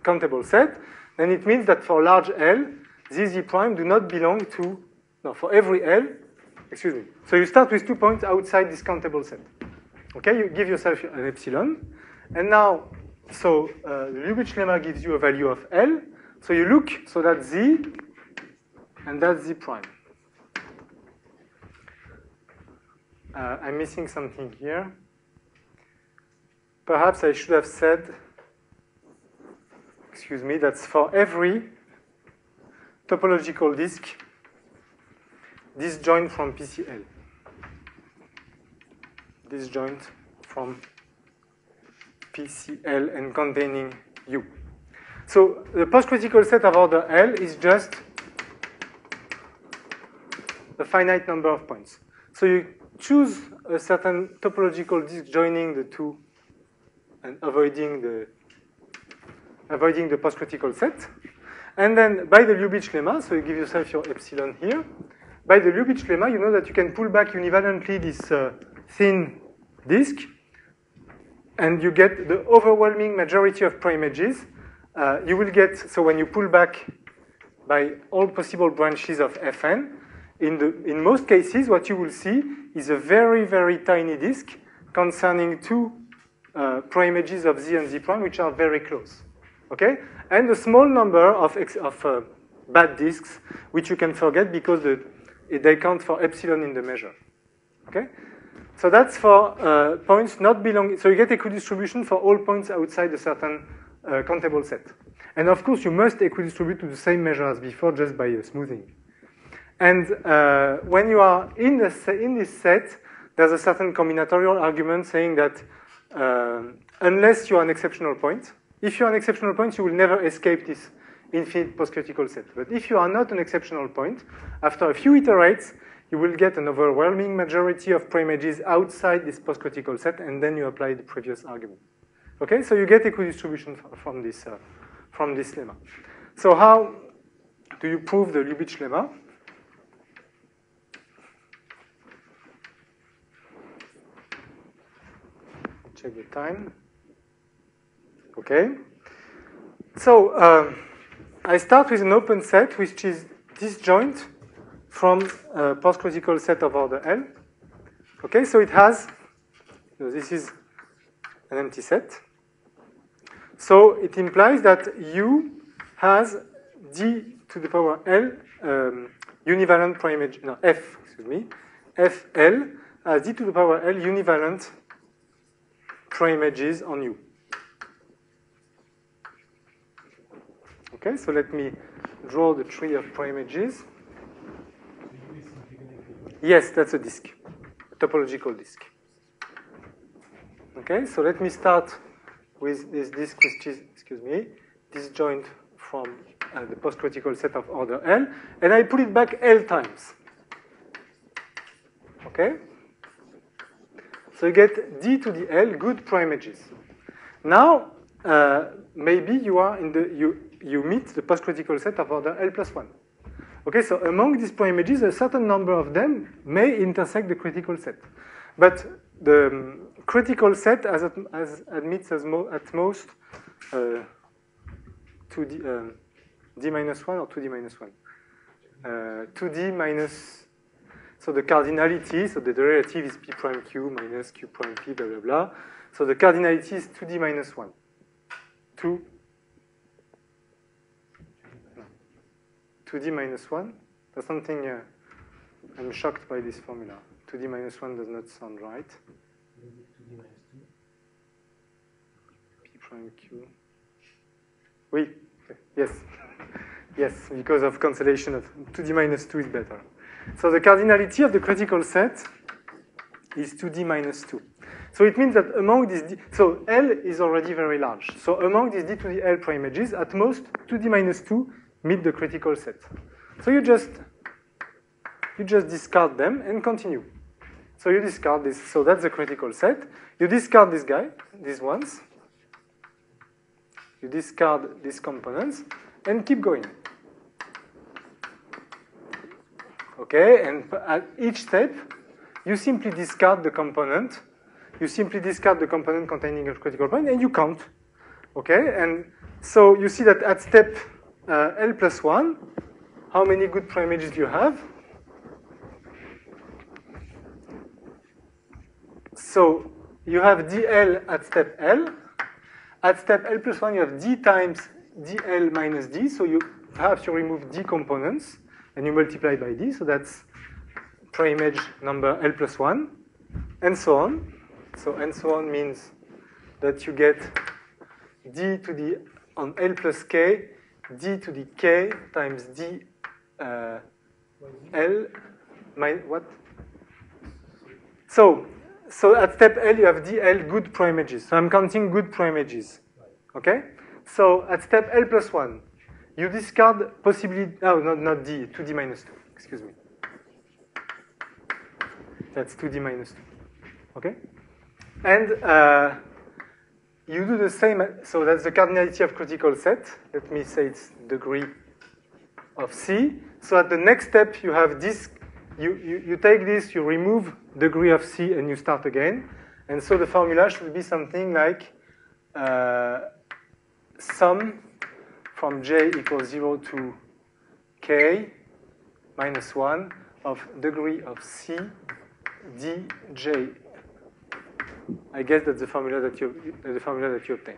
countable set, then it means that for large L, these Z prime do not belong to, no, for every L, excuse me. So you start with two points outside this countable set. Okay, you give yourself an epsilon. And now, so uh, the Lyubich lemma gives you a value of L. So you look, so that's Z, and that's Z prime. Uh, I'm missing something here. Perhaps I should have said, excuse me, that's for every topological disk disjoint from PCL. Disjoint from PCL and containing U. So the post-critical set of order L is just a finite number of points. So you choose a certain topological disk joining the two and avoiding the avoiding the post-critical set. And then by the Lyubich lemma, so you give yourself your epsilon here. By the Lyubich lemma, you know that you can pull back univalently this uh, thin disk, and you get the overwhelming majority of preimages. Uh, you will get, so when you pull back by all possible branches of Fn, in, the, in most cases, what you will see is a very, very tiny disk concerning two uh, preimages of Z and Z prime, which are very close. Okay? And a small number of, of uh, bad disks, which you can forget because the, they count for epsilon in the measure. Okay? So that's for uh, points not belonging. So you get equidistribution for all points outside a certain uh, countable set. And of course, you must equidistribute to the same measure as before just by uh, smoothing. And uh, when you are in, the, in this set, there's a certain combinatorial argument saying that uh, unless you are an exceptional point, if you're an exceptional point, you will never escape this infinite post-critical set. But if you are not an exceptional point, after a few iterates, you will get an overwhelming majority of preimages outside this post-critical set, and then you apply the previous argument. Okay, so you get equidistribution from this, uh, from this lemma. So how do you prove the Lyubich lemma? check the time. Okay. So um, I start with an open set which is disjoint from a post-critical set of order L. Okay, so it has, so this is an empty set. So it implies that U has D to the power L um, univalent preimage, no, F, excuse me, FL has D to the power L univalent preimages on U. Okay, so let me draw the tree of preimages. Yes, that's a disk, a topological disk. Okay, so let me start with this disk which is, excuse me, disjoint from uh, the post-critical set of order L, and I put it back L times. Okay? So you get d to the L good preimages. Now, uh, maybe you are in the you you meet the post-critical set of order L plus one. Okay, so among these preimages, a certain number of them may intersect the critical set, but the um, critical set as, as admits as mo at most uh, two d um, d minus one or two d minus one, uh, two d minus so the cardinality, so the derivative is p prime q minus q prime p, blah, blah, blah. So the cardinality is 2d minus 1. 2. 2d minus 1. That's something uh, I'm shocked by this formula. 2d minus 1 does not sound right. 2d minus 2. p prime q. Oui, yes. [laughs] yes, because of cancellation of 2d minus 2 is better. So the cardinality of the critical set is 2d minus 2. So it means that among these, d, so L is already very large. So among these d to the L preimages, at most 2d minus 2 meet the critical set. So you just you just discard them and continue. So you discard this. So that's the critical set. You discard this guy, these ones. You discard these components and keep going. Okay, and at each step, you simply discard the component you simply discard the component containing a critical point and you count. Okay, and so you see that at step uh, L plus 1, how many good preimages do you have? So you have dl at step L. At step L plus 1, you have d times dl minus d. So you perhaps you remove d components and you multiply by d. So that's preimage number L plus 1, and so on. So and so on means that you get d to the, on L plus k, d to the k times d uh, L, my, what? So, so at step L you have dl good preimages. So I'm counting good preimages. Okay? So at step L plus 1, you discard possibly, no, not, not d, 2d minus 2, excuse me. That's 2d minus 2. Okay? And uh, you do the same, so that's the cardinality of critical set. Let me say it's degree of C. So at the next step, you have this, you, you, you take this, you remove degree of C, and you start again. And so the formula should be something like uh, sum from j equals 0 to k minus 1 of degree of C dj. I guess that's the formula that you the formula that you obtain.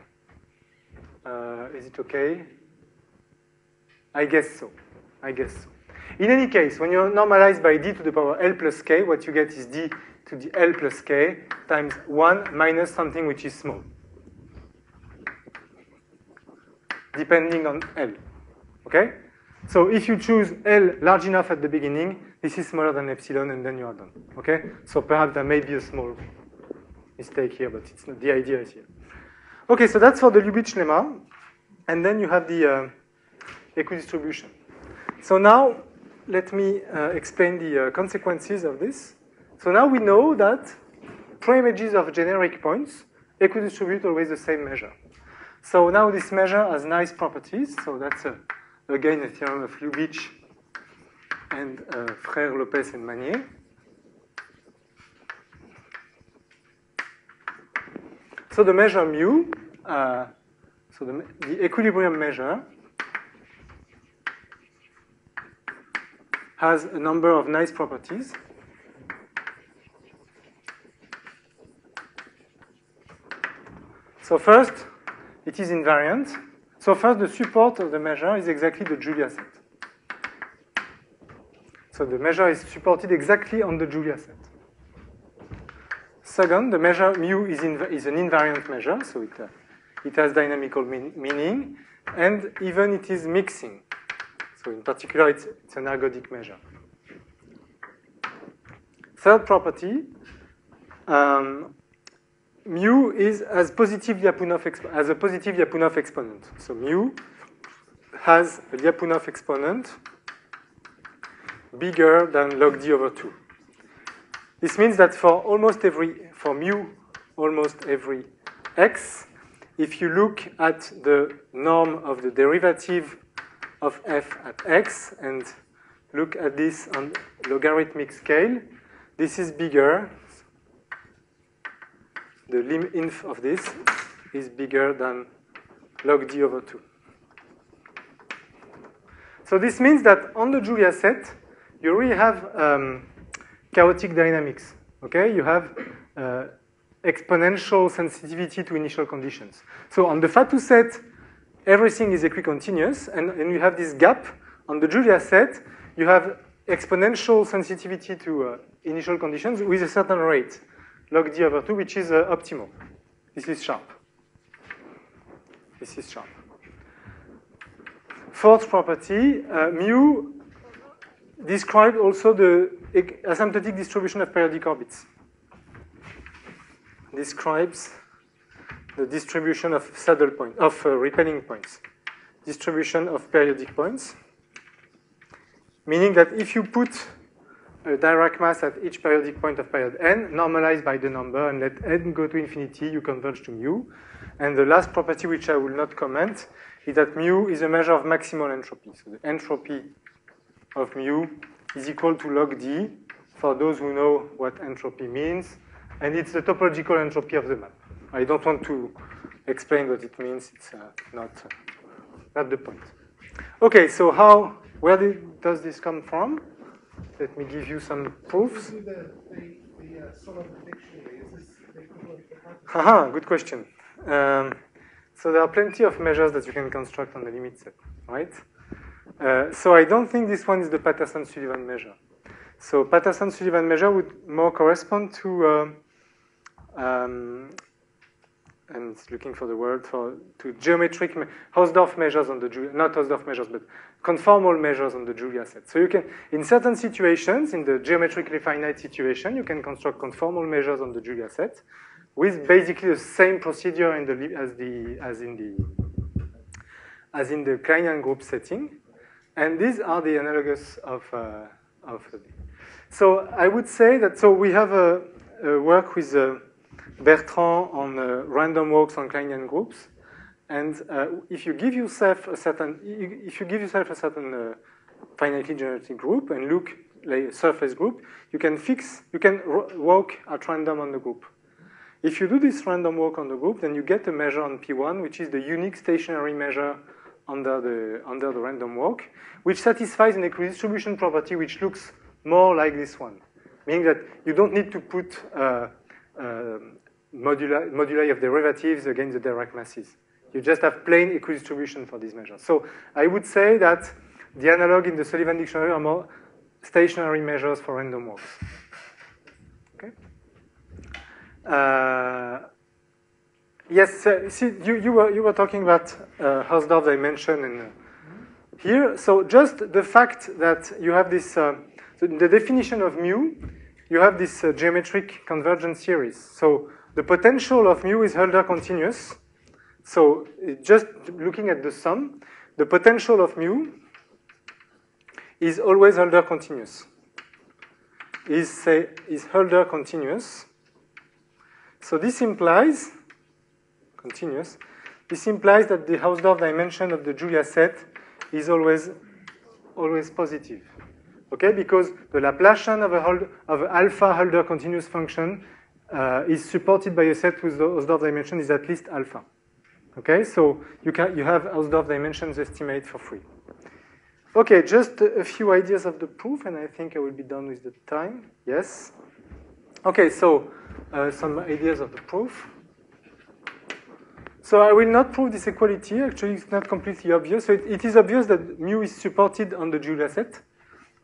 Uh, is it okay? I guess so. I guess so. In any case, when you normalize by d to the power l plus k, what you get is d to the l plus k times 1 minus something which is small, depending on l. Okay? So if you choose L large enough at the beginning, this is smaller than epsilon, and then you are done. Okay? So perhaps there may be a small mistake here, but it's not the idea is here. Okay, so that's for the Lyubich lemma, and then you have the uh, equidistribution. So now let me uh, explain the uh, consequences of this. So now we know that pre-images of generic points equidistribute always the same measure. So now this measure has nice properties. So that's a again a theorem of Lyubich and uh, Freire Lopes and Mañé. So the measure mu, uh, so the, the equilibrium measure has a number of nice properties. So first, it is invariant. So first, the support of the measure is exactly the Julia set. So the measure is supported exactly on the Julia set. Second, the measure mu is, is an invariant measure, so it, uh, it has dynamical mean meaning, and even it is mixing. So in particular, it's, it's an ergodic measure. Third property, um, mu is as positive Lyapunov as a positive Lyapunov exponent. So mu has a Lyapunov exponent bigger than log d over 2. This means that for almost every, for mu, almost every x, if you look at the norm of the derivative of f at x and look at this on logarithmic scale, this is bigger the lim inf of this is bigger than log d over 2. So this means that on the Julia set, you really have um, chaotic dynamics. Okay, you have uh, exponential sensitivity to initial conditions. So on the Fatou set, everything is equicontinuous, and, and you have this gap. On the Julia set, you have exponential sensitivity to uh, initial conditions with a certain rate log d over 2, which is uh, optimal. This is sharp. This is sharp. Fourth property, uh, mu describes also the asymptotic distribution of periodic orbits. Describes the distribution of saddle points, of uh, repelling points. Distribution of periodic points. Meaning that if you put a Dirac mass at each periodic point of period n, normalized by the number, and let n go to infinity, you converge to mu. And the last property, which I will not comment, is that mu is a measure of maximal entropy. So the entropy of mu is equal to log d, for those who know what entropy means, and it's the topological entropy of the map. I don't want to explain what it means. It's uh, not uh, not the point. Okay, so how where did, does this come from? Let me give you some proofs. The, the, the uh, Sullivan dictionary, is this the equivalent of the practice? Haha, good question. Um, so there are plenty of measures that you can construct on the limit set, right? Uh, so I don't think this one is the Patterson-Sullivan measure. So Patterson-Sullivan measure would more correspond to, um, um, I'm looking for the word for to geometric me- Hausdorff measures on the Julia, not Hausdorff measures, but conformal measures on the Julia set. So you can, in certain situations, in the geometrically finite situation, you can construct conformal measures on the Julia set with basically the same procedure in the, as the as in the as in the Kleinian group setting, and these are the analogous of uh, of. So I would say that so we have a, a work with uh, Bertrand on uh, random walks on Kleinian groups, and uh, if you give yourself a certain if you give yourself a certain uh, finitely generated group and look like a surface group, you can fix you can walk at random on the group. If you do this random walk on the group, then you get a measure on P1, which is the unique stationary measure under the, under the random walk, which satisfies an equidistribution property which looks more like this one, meaning that you don't need to put uh, uh, moduli, moduli of derivatives against the Dirac masses. You just have plain equidistribution for these measures. So I would say that the analog in the Sullivan dictionary are more stationary measures for random walks. Okay? Uh, yes, uh, see, you, you, were, you were talking about uh, Hausdorff dimension and uh, here. So just the fact that you have this, uh, the, the definition of mu, you have this uh, geometric convergence series. So the potential of mu is Hölder continuous. So uh, just looking at the sum, the potential of mu is always Hölder continuous. Is say is Hölder continuous. So this implies continuous. This implies that the Hausdorff dimension of the Julia set is always always positive. Okay, because the Laplacian of a Hol- of alpha Hölder continuous function uh, is supported by a set whose Hausdorff dimension is at least alpha. Okay, so you can you have Hausdorff dimensions estimate for free. Okay, just a a few ideas of the proof, and I think I will be done with the time. Yes. Okay, so uh, some ideas of the proof. So I will not prove this equality. Actually, it's not completely obvious. So it, it is obvious that mu is supported on the Julia set.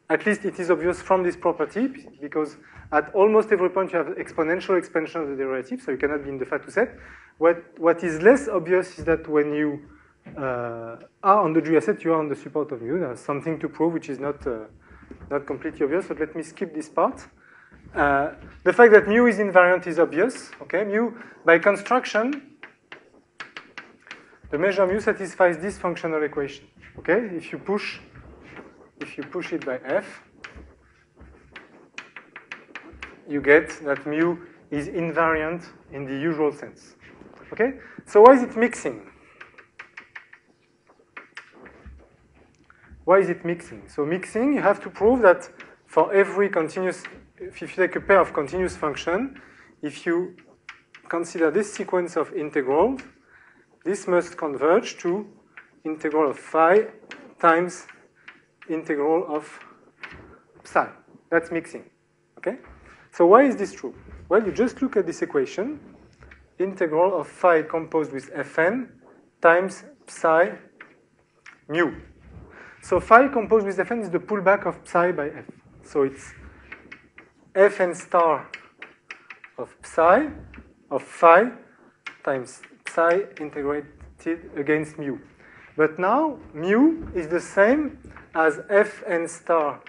At least it is obvious from this property because at almost every point you have exponential expansion of the derivative, so you cannot be in the Fatou set. What, what is less obvious is that when you uh, are on the Julia set, you are on the support of mu. There's something to prove which is not, uh, not completely obvious, but let me skip this part. Uh, the fact that mu is invariant is obvious. Okay, mu by construction, the measure mu satisfies this functional equation. Okay, if you push, if you push it by f, you get that mu is invariant in the usual sense. Okay, so why is it mixing? Why is it mixing? So mixing, you have to prove that for every continuous, if you take a pair of continuous function, if you consider this sequence of integrals, this must converge to integral of phi times integral of psi. That's mixing. Okay? So why is this true? Well, you just look at this equation, integral of phi composed with fn times psi mu. So phi composed with fn is the pullback of psi by f. So it's fn star of psi of phi times psi integrated against mu. But now mu is the same as fn star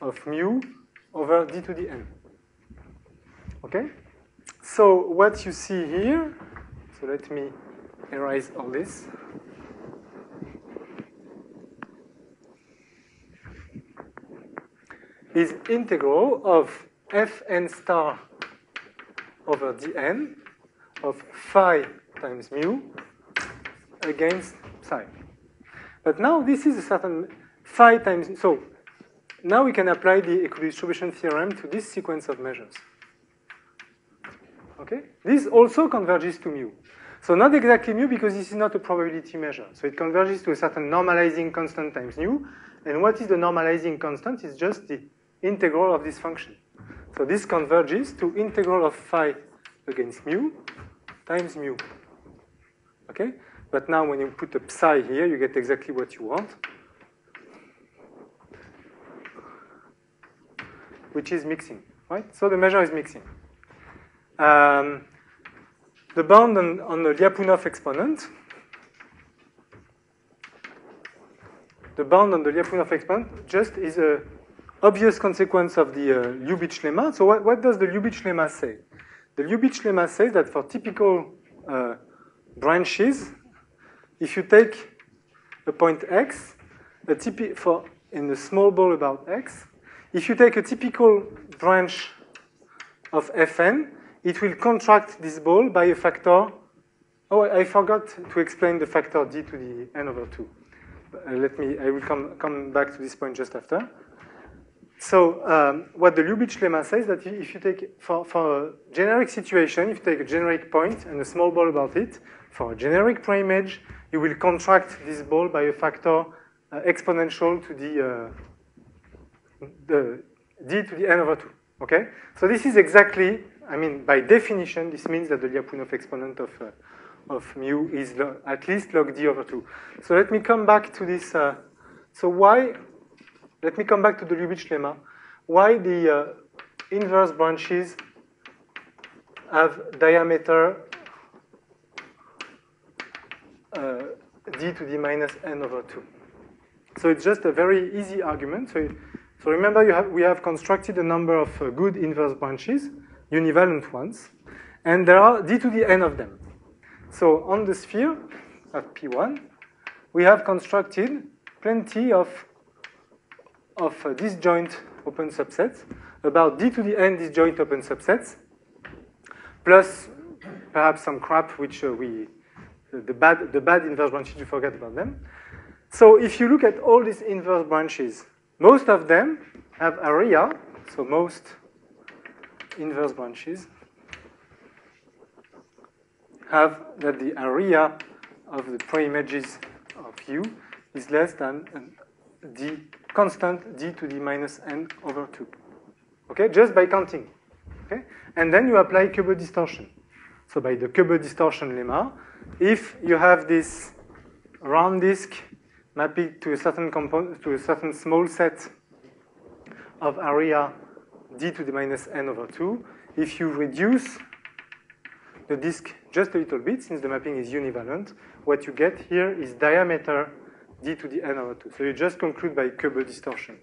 of mu over d to the n. Okay? So what you see here, so let me erase all this. Is integral of fn star over dn of phi times mu against psi. But now this is a certain phi times, so now we can apply the equidistribution theorem to this sequence of measures. Okay? This also converges to mu. So not exactly mu because this is not a probability measure. So it converges to a certain normalizing constant times nu. And what is the normalizing constant? It's just the integral of this function. So this converges to integral of phi against mu times mu. Okay? But now when you put a psi here, you get exactly what you want. Which is mixing, right? So the measure is mixing. Um, the bound on, on the Lyapunov exponent, the bound on the Lyapunov exponent just is a obvious consequence of the uh, Lyubich lemma. So what, what does the Lyubich lemma say? The Lyubich lemma says that for typical uh, branches, if you take a point x, a typi- for in a small ball about x, if you take a typical branch of fn, it will contract this ball by a factor. Oh, I forgot to explain the factor d to the n over 2. Uh, let me, I will come, come back to this point just after. So um, what the Lyubich lemma says that if you take, for, for a generic situation, if you take a generic point and a small ball about it, for a generic prime preimage, you will contract this ball by a factor uh, exponential to the, uh, the d to the n over 2. Okay? So this is exactly, I mean, by definition, this means that the Lyapunov exponent of, uh, of mu is at least log d over 2. So let me come back to this. Uh, so why let me come back to the Lyubich lemma. Why the uh, inverse branches have diameter d to the minus n over 2. So it's just a very easy argument. So, so remember, have, we have constructed a number of uh, good inverse branches, univalent ones, and there are d to the n of them. So on the sphere of P1, we have constructed plenty of of uh, disjoint open subsets about d to the n disjoint open subsets, plus perhaps some crap which uh, we, the bad, the bad inverse branches, you forget about them. So if you look at all these inverse branches, most of them have area, so most inverse branches have that the area of the preimages of U is less than d constant d to the minus n over 2. Okay, just by counting. Okay, and then you apply Koebe distortion. So by the Koebe distortion lemma, if you have this round disk mapping to a certain to a certain small set of area d to the minus n over 2, if you reduce the disk just a little bit, since the mapping is univalent, what you get here is diameter d to the n over 2. So you just conclude by Koebe distortion.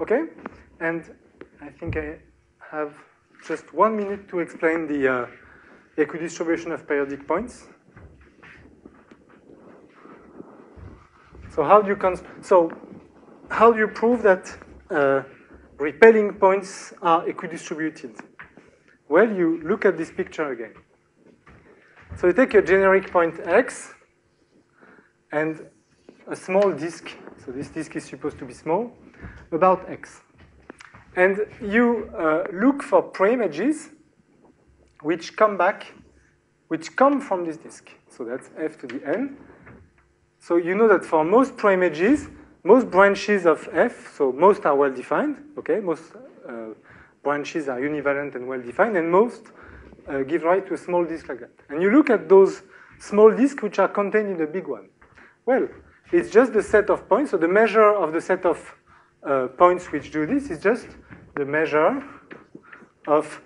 Okay? And I think I have just one minute to explain the uh, equidistribution of periodic points. So how do you so how do you prove that uh, repelling points are equidistributed? Well, you look at this picture again. So you take a generic point x and a small disk, so this disk is supposed to be small, about x. And you uh, look for preimages which come back, which come from this disk. So that's f to the n. So you know that for most preimages, most branches of f, so most are well defined, okay, most uh, branches are univalent and well defined, and most uh, give rise to a small disk like that. And you look at those small disks which are contained in the big one. Well, it's just the set of points. So the measure of the set of uh, points which do this is just the measure of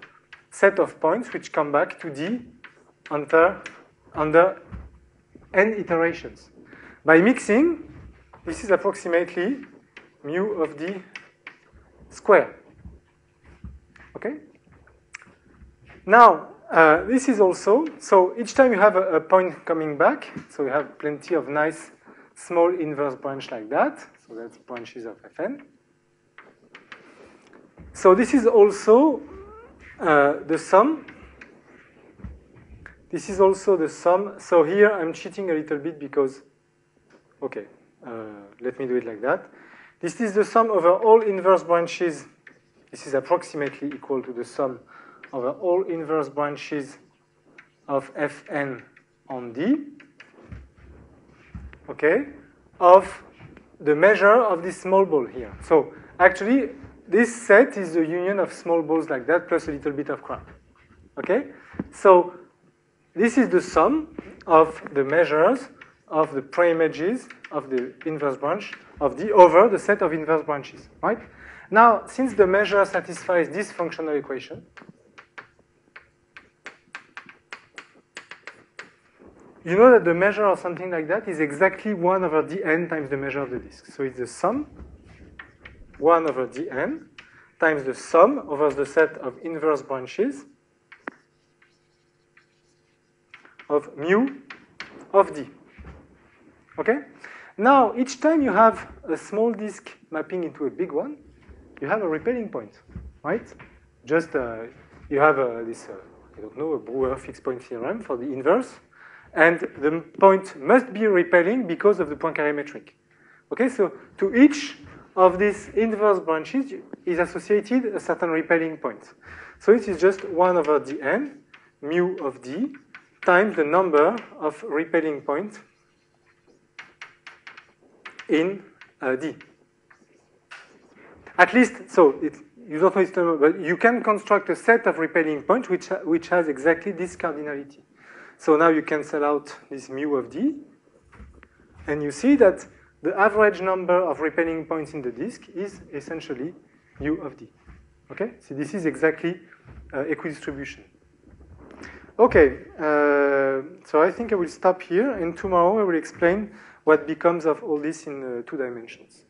set of points which come back to D under, under n iterations. By mixing, this is approximately mu of D square. Okay? Now, uh, this is also, so each time you have a, a, point coming back, so you have plenty of nice small inverse branch like that. So that's branches of Fn. So this is also uh, the sum. This is also the sum. So here I'm cheating a little bit because, okay, uh, let me do it like that. This is the sum over all inverse branches. This is approximately equal to the sum over all inverse branches of Fn on D, okay, of the measure of this small ball here. So actually, this set is the union of small balls like that plus a little bit of crap. Okay? So this is the sum of the measures of the preimages of the inverse branch of D over the set of inverse branches, right? Now, since the measure satisfies this functional equation, you know that the measure of something like that is exactly 1 over dn times the measure of the disk. So it's the sum, 1 over dn, times the sum over the set of inverse branches of mu of d. Okay? Now, each time you have a small disk mapping into a big one, you have a repelling point, right? Just, uh, you have uh, this, uh, I don't know, a Brouwer fixed point theorem for the inverse, and the point must be repelling because of the Poincaré metric. Okay, so to each of these inverse branches is associated a certain repelling point. So it is just 1 over dn, mu of d, times the number of repelling points in uh, D. At least, so it, you don't know its number, but you can construct a set of repelling points which, which has exactly this cardinality. So now you cancel out this mu of D, and you see that the average number of repelling points in the disk is essentially u of D. Okay, so this is exactly uh, equidistribution. Okay, uh, so I think I will stop here, and tomorrow I will explain what becomes of all this in uh, two dimensions.